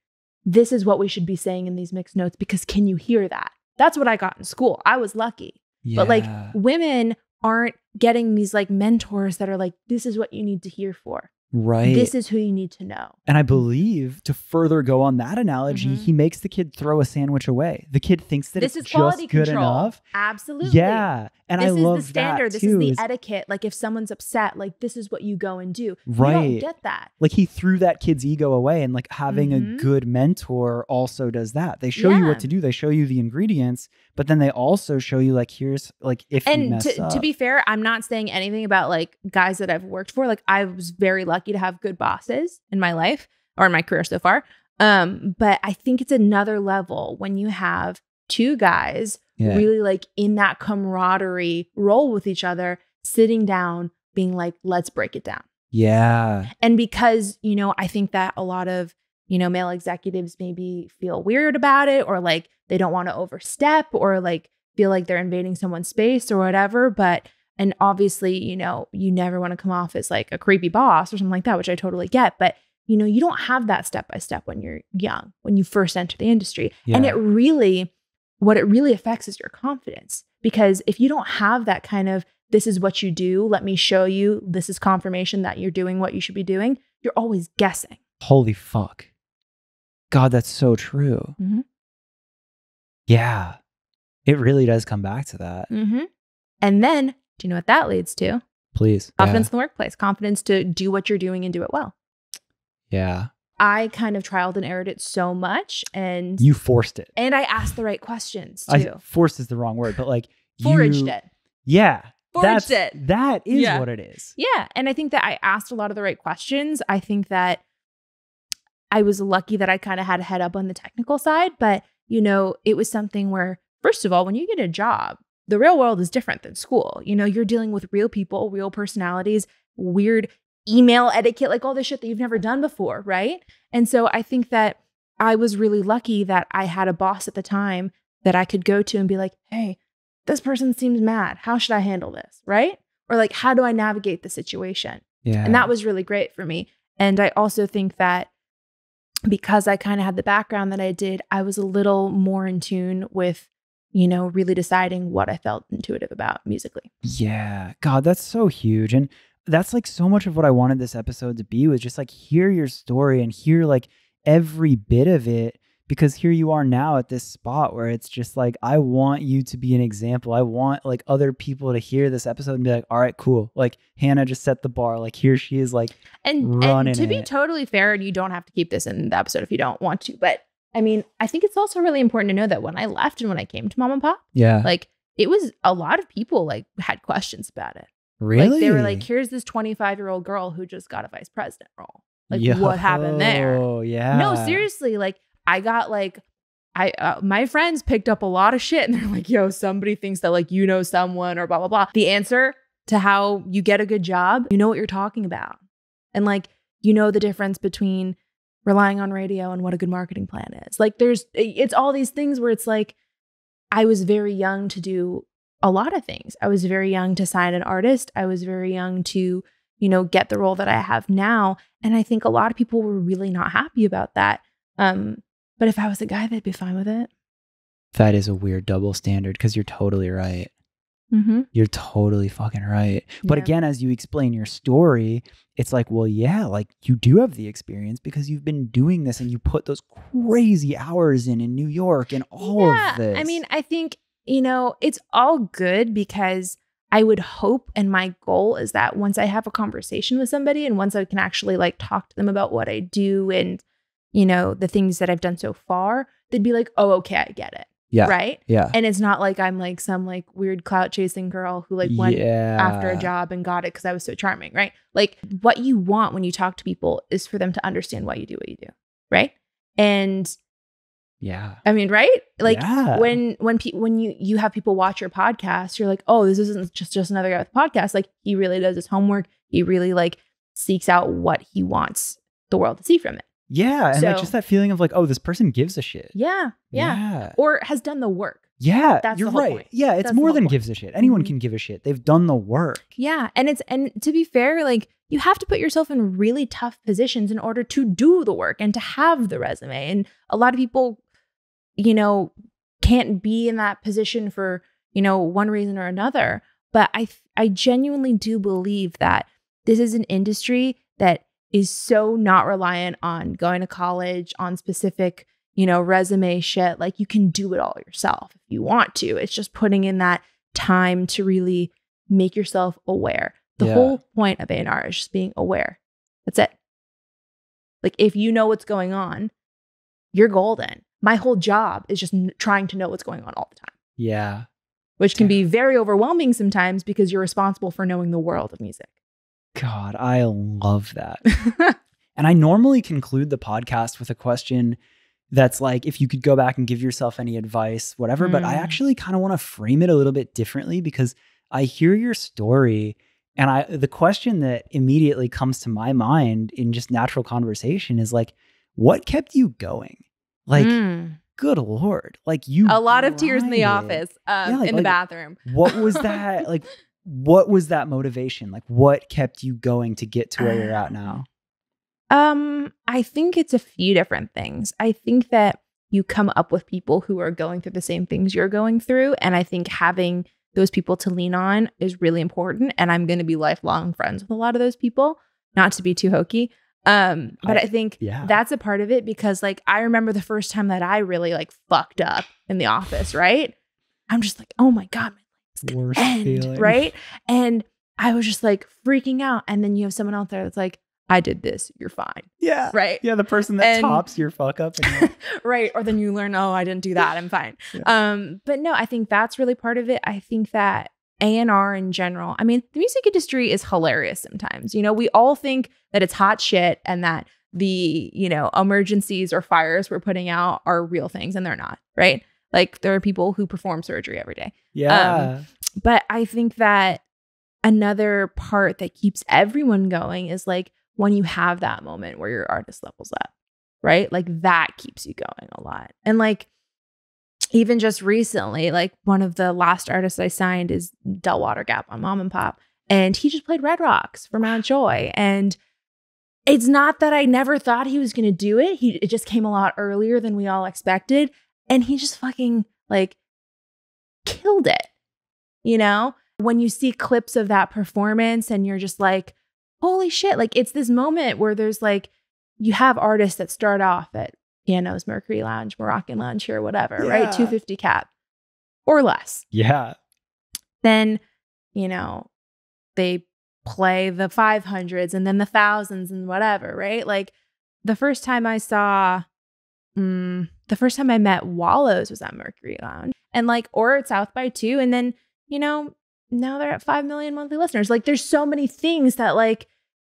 this is what we should be saying in these mixed notes because can you hear that? That's what I got in school. I was lucky. But like, women aren't getting these like mentors that are like, this is what you need to hear for. Right. This is who you need to know. And I believe to further go on that analogy, Mhm. he makes the kid throw a sandwich away. The kid thinks that This it's is quality just good control. enough. Absolutely. Yeah. And this I is love the standard. that This too. is the is- etiquette. Like if someone's upset, like this is what you go and do. You Right. don't get that. like he threw that kid's ego away and like having Mhm. a good mentor also does that. They show you what to do. They show you the ingredients, but then they also show you like here's like if you And mess to, to be fair, I'm not saying anything about like guys that I've worked for. Like I was very lucky to have good bosses in my life or in my career so far. Um, but I think it's another level when you have two guys yeah. really like in that camaraderie role with each other, sitting down, being like, let's break it down. yeah. And because, you know, I think that a lot of, you know, male executives maybe feel weird about it or like they don't want to overstep or like feel like they're invading someone's space or whatever. But, and obviously, you know, you never want to come off as like a creepy boss or something like that, which I totally get. But, you know, you don't have that step by step when you're young, when you first enter the industry. And it really, what it really affects is your confidence. Because if you don't have that kind of, this is what you do, let me show you, this is confirmation that you're doing what you should be doing, you're always guessing. Holy fuck. God, that's so true. Mhm. Yeah. It really does come back to that. Mm-hmm. And then, do you know what that leads to? Please. Confidence in the workplace, confidence to do what you're doing and do it well. Yeah. I kind of trialed and errored it so much, and You forced it. and I asked the right questions I, forced is the wrong word, but like Foraged you, it. Yeah. Foraged that's, it. That is Yeah. what it is. Yeah. And I think that I asked a lot of the right questions. I think that I was lucky that I kind of had a head up on the technical side, but you know, it was something where, first of all, when you get a job, the real world is different than school. You know, you're dealing with real people, real personalities, weird email etiquette, like all this shit that you've never done before. Right. And so I think that I was really lucky that I had a boss at the time that I could go to and be like, hey, this person seems mad. How should I handle this? Right. Or like, how do I navigate the situation? Yeah. And that was really great for me. And I also think that because I kind of had the background that I did, I was a little more in tune with, you know, really deciding what I felt intuitive about musically. Yeah. God, that's so huge. And that's like so much of what I wanted this episode to be was just like hear your story and hear like every bit of it because here you are now at this spot where it's just like I want you to be an example. I want like other people to hear this episode and be like, "All right, cool. Like Hannah just set the bar. Like here she is like And, and to be it. totally fair, and you don't have to keep this in the episode if you don't want to, but I mean, I think it's also really important to know that when I left and when I came to Mom and Pop, yeah. like it was a lot of people like had questions about it. really? Like they were like, here's this 25 year old girl who just got a vice president role. Like what happened there? Oh, yeah. No, seriously, like I got like I uh, my friends picked up a lot of shit and they're like, "Yo, somebody thinks that like you know someone or blah blah blah." The answer to how you get a good job, you know what you're talking about. And like you know the difference between relying on radio and what a good marketing plan is. Like there's it's all these things where it's like I was very young to do a lot of things. I was very young to sign an artist. I was very young to, you know, get the role that I have now. And I think a lot of people were really not happy about that. Um, but if I was a guy, they'd be fine with it. That is a weird double standard because you're totally right. Mm-hmm. You're totally fucking right. But Yeah. again, as you explain your story, it's like, well, yeah, like you do have the experience because you've been doing this and you put those crazy hours in in New York and all yeah, of this. I mean, I think, you know, it's all good because I would hope and my goal is that once I have a conversation with somebody and once I can actually like talk to them about what I do and, you know, the things that I've done so far, they'd be like, oh, okay, I get it. Yeah. Right. yeah. And it's not like I'm like some like weird clout chasing girl who like went yeah. after a job and got it because I was so charming, right? Like what you want when you talk to people is for them to understand why you do what you do, right? And Yeah. I mean, right? Like Yeah. when when pe- when you you have people watch your podcast, you're like, oh, this isn't just just another guy with a podcast. Like he really does his homework. He really like seeks out what he wants the world to see from it. Yeah. And like just that feeling of like, oh, this person gives a shit. Yeah, yeah, Yeah. or has done the work. Yeah, That's you're right. point. Yeah, it's That's more than point. gives a shit. Anyone Mhm. can give a shit. They've done the work. Yeah, and it's and to be fair, like you have to put yourself in really tough positions in order to do the work and to have the resume. And a lot of people, you know, can't be in that position for, you know, one reason or another. But I I genuinely do believe that this is an industry that is so not reliant on going to college, on specific, you know, resume shit. Like you can do it all yourself if you want to. It's just putting in that time to really make yourself aware. The Yeah. whole point of A&R is just being aware. That's it. Like if you know what's going on, you're golden. My whole job is just n- trying to know what's going on all the time, Yeah. which can be very overwhelming sometimes because you're responsible for knowing the world of music. God, I love that. And I normally conclude the podcast with a question that's like, if you could go back and give yourself any advice, whatever. But I Mm. actually kind of want to frame it a little bit differently because I hear your story. And I the question that immediately comes to my mind in just natural conversation is like, what kept you going? Like, Mm. good lord. Like you a lot of tears in the office, um, Yeah, like- in the like- bathroom. What was that? like, what was that motivation? Like, what kept you going to get to where you're at now? Um, I think it's a few different things. I think that you come up with people who are going through the same things you're going through. And I think having those people to lean on is really important. And I'm going to be lifelong friends with a lot of those people, not to be too hokey. Um, but I- I, think yeah. that's a part of it because like I remember the first time that I really like fucked up in the office, right? I'm just like, oh my God, my life's gonna Worst end, feeling. right? And I was just like freaking out. And then you have someone out there that's like, I did this, you're fine. Yeah. Right. Yeah, the person that And- tops your fuck up. Right. Or then you learn, oh, I didn't do that. I'm fine. Yeah. Um, but no, I think that's really part of it. I think that A&R in general, I mean, the music industry is hilarious sometimes. You know, we all think that it's hot shit and that the, you know, emergencies or fires we're putting out are real things and they're not, right? Like there are people who perform surgery every day. Um, yeah. But I think that another part that keeps everyone going is like when you have that moment where your artist levels up, right? Like that keeps you going a lot. And like even just recently, like one of the last artists I signed is Del Water Gap on Mom and Pop. And he just played Red Rocks for Mount Joy. And it's not that I never thought he was gonna do it. He it just came a lot earlier than we all expected. And he just fucking like killed it. You know? When you see clips of that performance and you're just like, holy shit, like it's this moment where there's like, you have artists that start off at Pianos, Mercury Lounge, Moroccan Lounge here, whatever, right? 250 cap or less. yeah. Then, you know, they play the 500s and then the thousands and whatever, right? Like the first time I saw, mm, the first time I met Wallows was at Mercury Lounge and like, or at South by two. And then, you know, now they're at 5 million monthly listeners. Like there's so many things that like,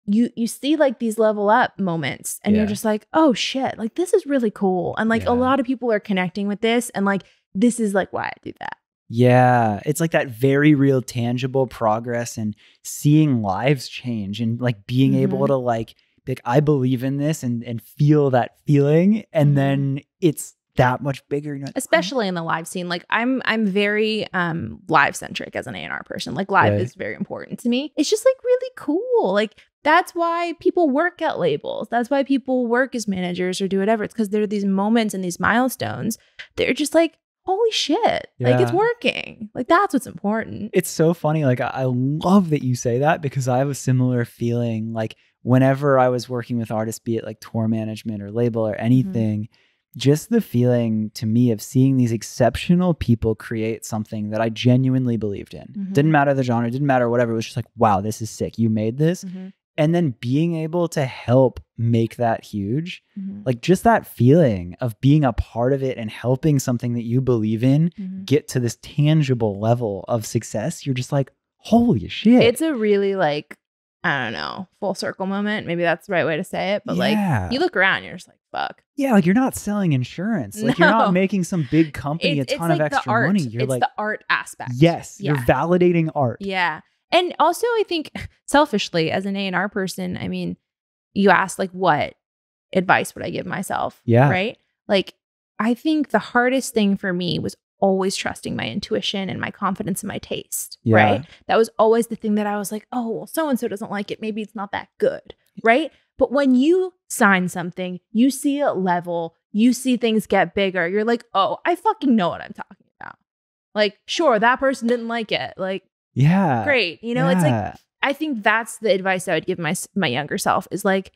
you you see like these level up moments and Yeah. you're just like oh shit like this is really cool and like Yeah. a lot of people are connecting with this and like this is like why i do that Yeah. It's like that very real, tangible progress and seeing lives change and like being able Mhm. to like, like, I believe in this and and feel that feeling. And Mhm. then it's that much bigger. Like, especially in the live scene like i'm i'm very um live centric as an a&r person like live Right. is very important to me it's just like really cool like that's why people work at labels that's why people work as managers or do whatever it's because there are these moments and these milestones they're just like holy shit like it's working like that's what's important it's so funny. Like, I, I love that you say that because I have a similar feeling. Like, whenever I was working with artists, be it like tour management or label or anything, just the feeling to me of seeing these exceptional people create something that I genuinely believed in. Mhm. Didn't matter the genre, didn't matter whatever. It was just like, wow, this is sick. You made this. Mhm, And then being able to help make that huge, mhm, like just that feeling of being a part of it and helping something that you believe in mhm. get to this tangible level of success, you're just like, holy shit. it's a really like i don't know full circle moment maybe that's the right way to say it but Yeah. like you look around you're just like fuck yeah, like you're not selling insurance. Like you're not making some big company it's, a ton like of extra money. You're it's like, the art aspect. yes, you're validating art. Yeah. And also I think selfishly as an A&R person, I mean, you asked like what advice would I give myself? Yeah. Right? Like I think the hardest thing for me was always trusting my intuition and my confidence in my taste. Yeah. Right? That was always the thing that I was like, oh, well, so and so doesn't like it. Maybe it's not that good. Right? But when you sign something, you see it level, you see things get bigger, you're like, oh, I fucking know what I'm talking about. Like, sure, that person didn't like it. Like, Yeah. great. You know, it's like I think that's the advice I would give my my younger self is like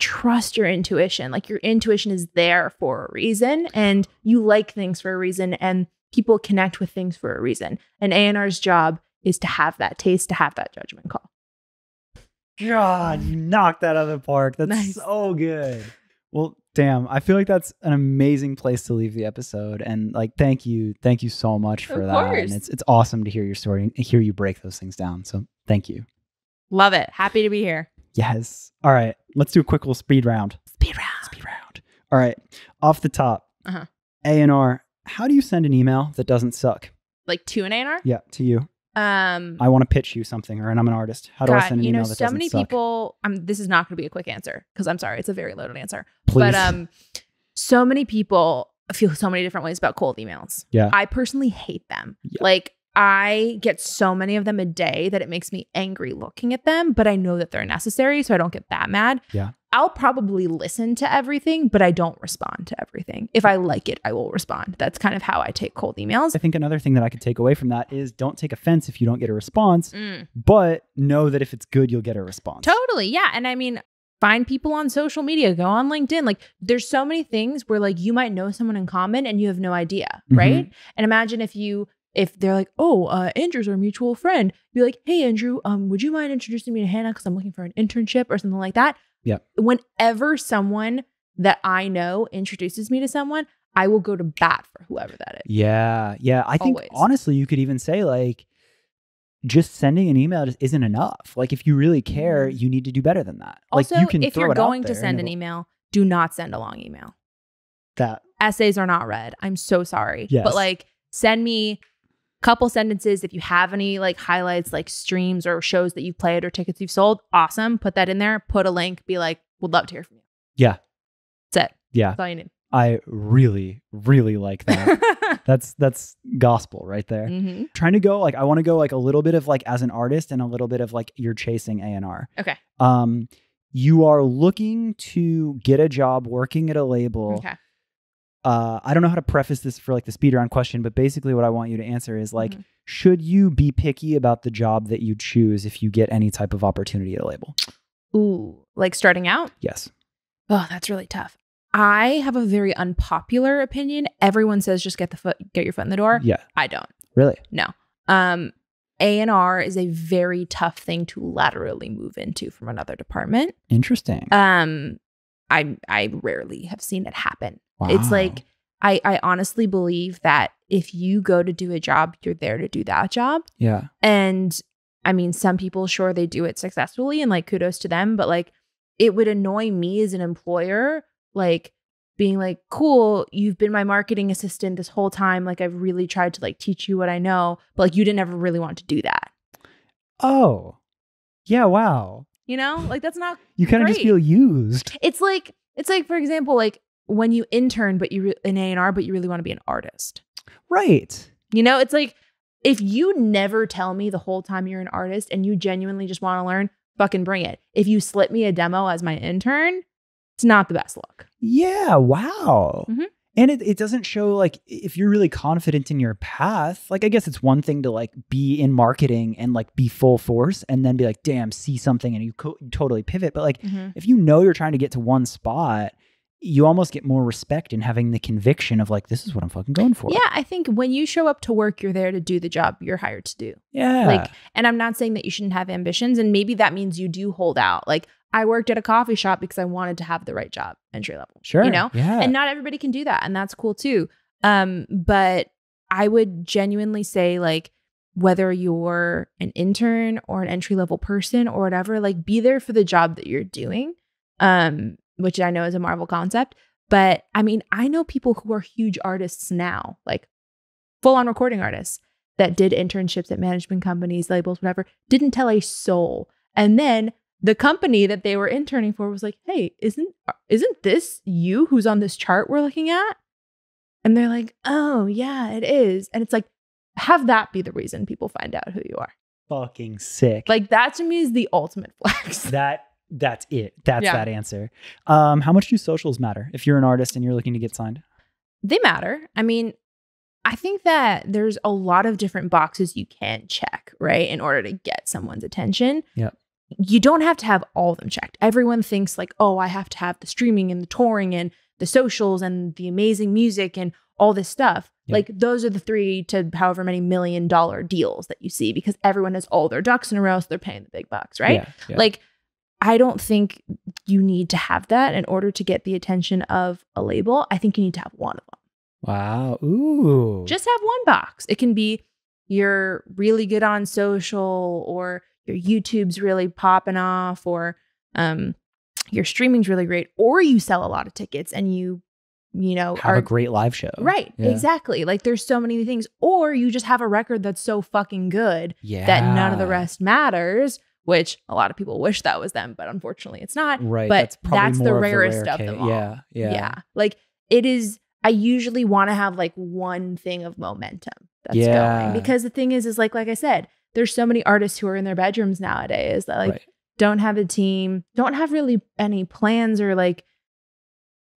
trust your intuition. Like your intuition is there for a reason and you like things for a reason and people connect with things for a reason. And A&R's job is to have that taste, to have that judgment call. God, you knocked that out of the park. That's Nice. so good. Well, damn, I feel like that's an amazing place to leave the episode. And like, thank you, thank you so much for Of that. course. And it's it's awesome to hear your story and hear you break those things down. So thank you. Love it. Happy to be here. Yes. All right, let's do a quick little speed round. Speed round. Speed round. All right, off the top, Uh-huh. A and R. How do you send an email that doesn't suck? Like to an A&R? Yeah, to you. Um I want to pitch you something, or and I'm an artist. How do I send an you email know, that so doesn't many suck? people. Um, this is not going to be a quick answer because I'm sorry, it's a very loaded answer. Please. But um, so many people feel so many different ways about cold emails. Yeah. I personally hate them. Yeah. Like I get so many of them a day that it makes me angry looking at them, but I know that they're necessary, so I don't get that mad. Yeah. I'll probably listen to everything, but I don't respond to everything. If I like it, I will respond. That's kind of how I take cold emails. I think another thing that I could take away from that is don't take offense if you don't get a response, Mm. but know that if it's good, you'll get a response. Totally. Yeah. And I mean, find people on social media, go on LinkedIn. Like, there's so many things where, like, you might know someone in common and you have no idea. Mhm. Right. And imagine if you, if they're like, oh, uh, Andrew's our mutual friend, be like, hey, Andrew, um, would you mind introducing me to Hannah? Because I'm looking for an internship or something like that. Yeah. Whenever someone that I know introduces me to someone, I will go to bat for whoever that is. Yeah, yeah. I think Always. honestly, you could even say like, just sending an email just isn't enough. Like, if you really care, Mhm. you need to do better than that. Also, like, you can if throw you're it out going to send an email, do not send a long email. that essays are not read. I'm so sorry. Yes. But like send me couple sentences if you have any like highlights like streams or shows that you've played or tickets you've sold. Awesome. Put that in there. Put a link. Be like, would love to hear from you. Yeah. That's it. yeah. That's all you need. I really, really like that. that's that's gospel right there. Mhm. Trying to go like I want to go like a little bit of like as an artist and a little bit of like you're chasing A and R. Okay. Um, you are looking to get a job working at a label. Okay. Uh, I don't know how to preface this for like the speed round question, but basically what I want you to answer is like, Mhm. should you be picky about the job that you choose if you get any type of opportunity at a label? Ooh, like starting out? Yes. Oh, that's really tough. I have a very unpopular opinion. Everyone says just get the foot, get your foot in the door. Yeah. I don't. Really? No. Um, A and R is a very tough thing to laterally move into from another department. Interesting. Um, I I rarely have seen it happen. It's like I I honestly believe that if you go to do a job, you're there to do that job. yeah. And I mean, some people sure they do it successfully, and like kudos to them. But like, it would annoy me as an employer, like being like, "Cool, you've been my marketing assistant this whole time. Like, I've really tried to like teach you what I know, but like, you didn't ever really want to do that." Oh. Yeah. Wow. You know, like that's not You kind of just feel used. it's like it's like for example like when you intern, but you re- in A and R, but you really want to be an artist. Right. You know, it's like if you never tell me the whole time you're an artist and you genuinely just want to learn, fucking bring it. If you slip me a demo as my intern, it's not the best look. Yeah. Wow. Mhm. And it, it doesn't show like if you're really confident in your path, like I guess it's one thing to like be in marketing and like be full force and then be like, damn, see something and you, co- you totally pivot. But like if you know you're trying to get to one spot, you almost get more respect in having the conviction of like, this is what I'm fucking going for. Yeah, I think when you show up to work, you're there to do the job you're hired to do. Yeah. Like, and I'm not saying that you shouldn't have ambitions, and maybe that means you do hold out. Like, I worked at a coffee shop because I wanted to have the right job, entry level. sure. You know, Yeah. and not everybody can do that, and that's cool too. Um, but I would genuinely say, like, whether you're an intern or an entry level person or whatever, like, be there for the job that you're doing. Um, which I know is a Marvel concept. But I mean, I know people who are huge artists now, like full on recording artists that did internships at management companies, labels, whatever, didn't tell a soul. And then the company that they were interning for was like, "Hey, isn't isn't this you who's on this chart we're looking at?" And they're like, "Oh, yeah, it is." And it's like, have that be the reason people find out who you are. fucking sick. Like that to me is the ultimate flex. that that's it. That's Yeah. that answer. Um, how much do socials matter if you're an artist and you're looking to get signed? they matter. I mean, I think that there's a lot of different boxes you can check, right, in order to get someone's attention. Yeah. You don't have to have all of them checked. Everyone thinks like, oh, I have to have the streaming and the touring and the socials and the amazing music and all this stuff. Like those are the three to however many million dollar deals that you see because everyone has all their ducks in a row, so they're paying the big bucks, right? Yeah, yeah. Like, I don't think you need to have that in order to get the attention of a label. I think you need to have one of them. wow. Ooh. Just have one box. It can be you're really good on social, or your YouTube's really popping off, or um, your streaming's really great, or you sell a lot of tickets and you, you know, have are a great live show. right. Yeah. Exactly. Like there's so many things, or you just have a record that's so fucking good Yeah. that none of the rest matters. Which a lot of people wish that was them, but unfortunately it's not. Right. but that's probably that's the more of rarest rare of them all. Yeah. Yeah. Yeah. Like it is I usually want to have like one thing of momentum that's Yeah. going. Because the thing is, is like like I said, there's so many artists who are in their bedrooms nowadays that like right. don't have a team, don't have really any plans or like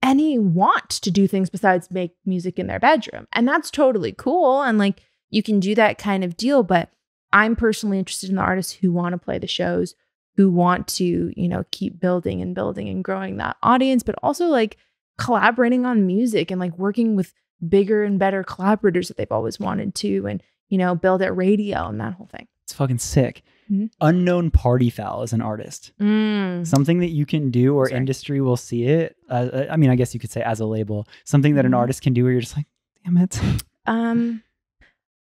any want to do things besides make music in their bedroom. And that's totally cool. And like you can do that kind of deal. But I'm personally interested in the artists who want to play the shows, who want to, you know, keep building and building and growing that audience, but also like collaborating on music and like working with bigger and better collaborators that they've always wanted to and, you know, build at radio and that whole thing. It's fucking sick. Mhm. Unknown party foul as an artist. Something that you can do or Sorry. industry will see it. Uh, I mean, I guess you could say as a label, something that an Mhm. artist can do where you're just like, damn it. Um,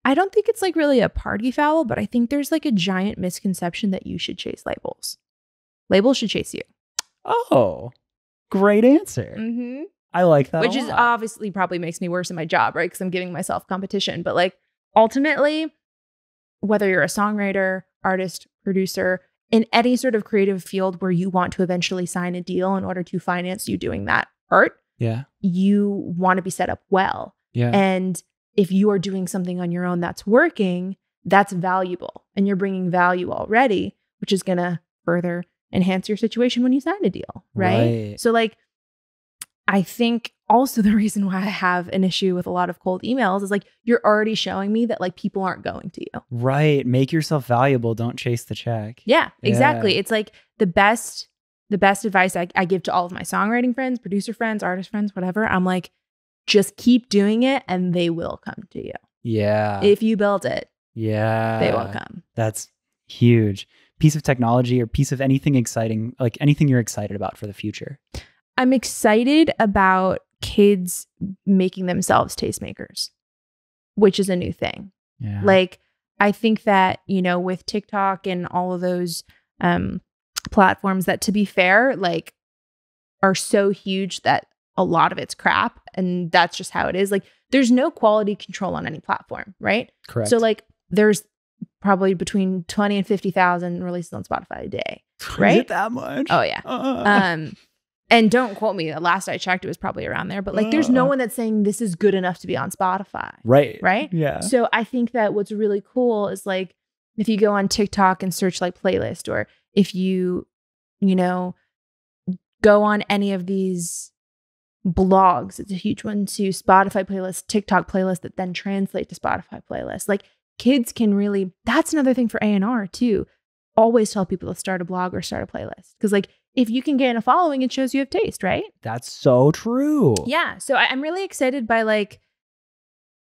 I don't think it's like really a party foul, but I think there's like a giant misconception that you should chase labels. Labels should chase you, Oh, great answer. mm-hmm. I like that. which is obviously probably makes me worse in my job, right? Because I'm giving myself competition. But like ultimately, whether you're a songwriter, artist, producer, in any sort of creative field where you want to eventually sign a deal in order to finance you doing that art, yeah. you want to be set up well. Yeah. And if you are doing something on your own that's working, that's valuable and you're bringing value already, which is going to further enhance your situation when you sign a deal. Right. Right. So, like, I think also the reason why I have an issue with a lot of cold emails is like you're already showing me that like people aren't going to you. right. Make yourself valuable. Don't chase the check. Yeah, exactly. Yeah. It's like the best, the best advice I, I give to all of my songwriting friends, producer friends, artist friends, whatever. I'm like, just keep doing it and they will come to you. Yeah. if you build it, yeah. they will come. That's huge. Piece of technology or piece of anything exciting, like anything you're excited about for the future. I'm excited about kids making themselves tastemakers, which is a new thing. Yeah. Like, I think that, you know, with TikTok and all of those um, platforms that, to be fair, like are so huge that a lot of it's crap. And that's just how it is. Like, there's no quality control on any platform, right? correct. So, like, there's probably between 20 and 50,000 releases on Spotify a day. Right? it that much? Oh, yeah. Uh, Um, And don't quote me. The last I checked, it was probably around there. But like, there's no Uh. one that's saying this is good enough to be on Spotify. Right. Right? Yeah. So I think that what's really cool is like if you go on TikTok and search like playlist, or if you, you know, go on any of these blogs, it's a huge one to Spotify playlist, TikTok playlist that then translate to Spotify playlist. Like kids can really, that's another thing for A&R too. Always tell people to start a blog or start a playlist. Cause like if you can gain a following, it shows you have taste, right? That's so true. Yeah. So I, I'm really excited by like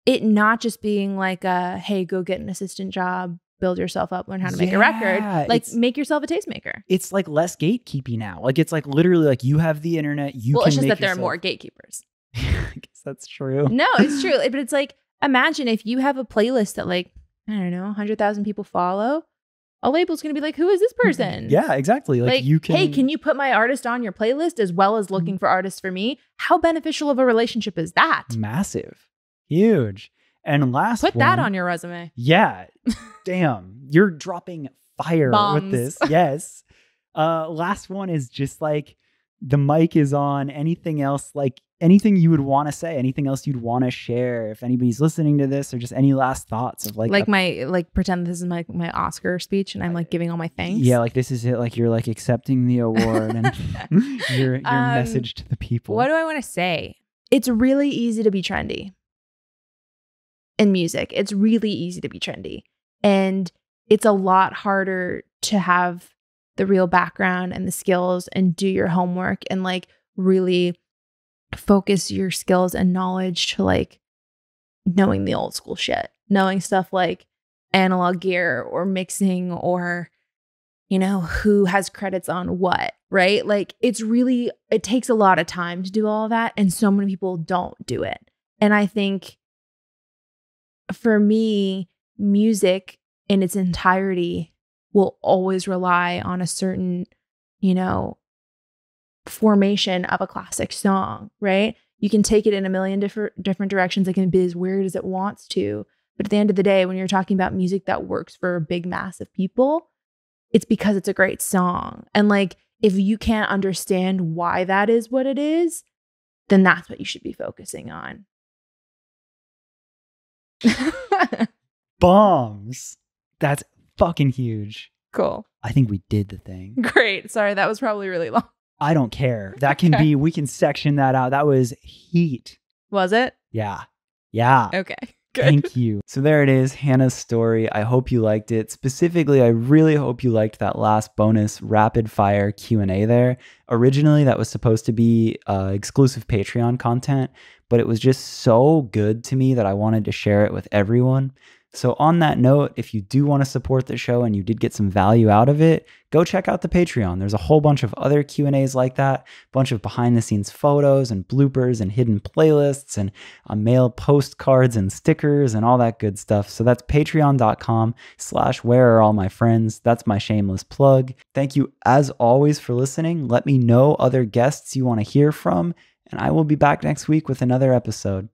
it not just being like a hey, go get an assistant job, build yourself up, learn how to make a record. Like make yourself a tastemaker. It's like less gatekeeping now. Like it's like literally like you have the internet. You well, it's just that there are more gatekeepers. I guess that's true. No, it's true. But it's like imagine if you have a playlist that like, I don't know, hundred thousand people follow. A label's gonna be like, who is this mm-hmm. person? Yeah, exactly. Like, Like, you can. hey, can you put my artist on your playlist as well as looking mm-hmm. for artists for me? How beneficial of a relationship is that? massive, huge, and last Put that on your resume. Yeah. Damn. You're dropping fire Bombs. with this. Yes. Uh last one is just like the mic is on. Anything else like anything you would want to say, anything else you'd want to share if anybody's listening to this or just any last thoughts of like Like, a- my like pretend this is my my Oscar speech and I'm like giving all my thanks. Yeah, like this is it like you're like accepting the award and your your Um, message to the people. What do I want to say? It's really easy to be trendy in music. It's really easy to be trendy. And it's a lot harder to have the real background and the skills and do your homework and like really focus your skills and knowledge to like knowing the old school shit, knowing stuff like analog gear or mixing or you know who has credits on what right like it's really it takes a lot of time to do all that and so many people don't do it and i think for me music in its entirety will always rely on a certain you know formation of a classic song right you can take it in a million different different directions it can be as weird as it wants to but at the end of the day when you're talking about music that works for a big mass of people it's because it's a great song. And like, if you can't understand why that is what it is, then that's what you should be focusing on. bombs? That's fucking huge. cool. I think we did the thing. Great. Sorry, that was probably really long. I don't care. That can Okay. be we can section that out. That was heat. Was it? Yeah. Yeah. Okay. Good. Thank you. So there it is, Hannah's story. I hope you liked it. Specifically, I really hope you liked that last bonus rapid fire Q&A there. Originally, that was supposed to be uh, exclusive Patreon content, but it was just so good to me that I wanted to share it with everyone. So on that note, if you do want to support the show and you did get some value out of it, go check out the Patreon. There's a whole bunch of other Q&As like that, a bunch of behind the scenes photos and bloopers and hidden playlists and uh, mail postcards and stickers and all that good stuff. So that's patreon.com slash where are all my friends. That's my shameless plug. Thank you as always for listening. Let me know other guests you want to hear from, and I will be back next week with another episode.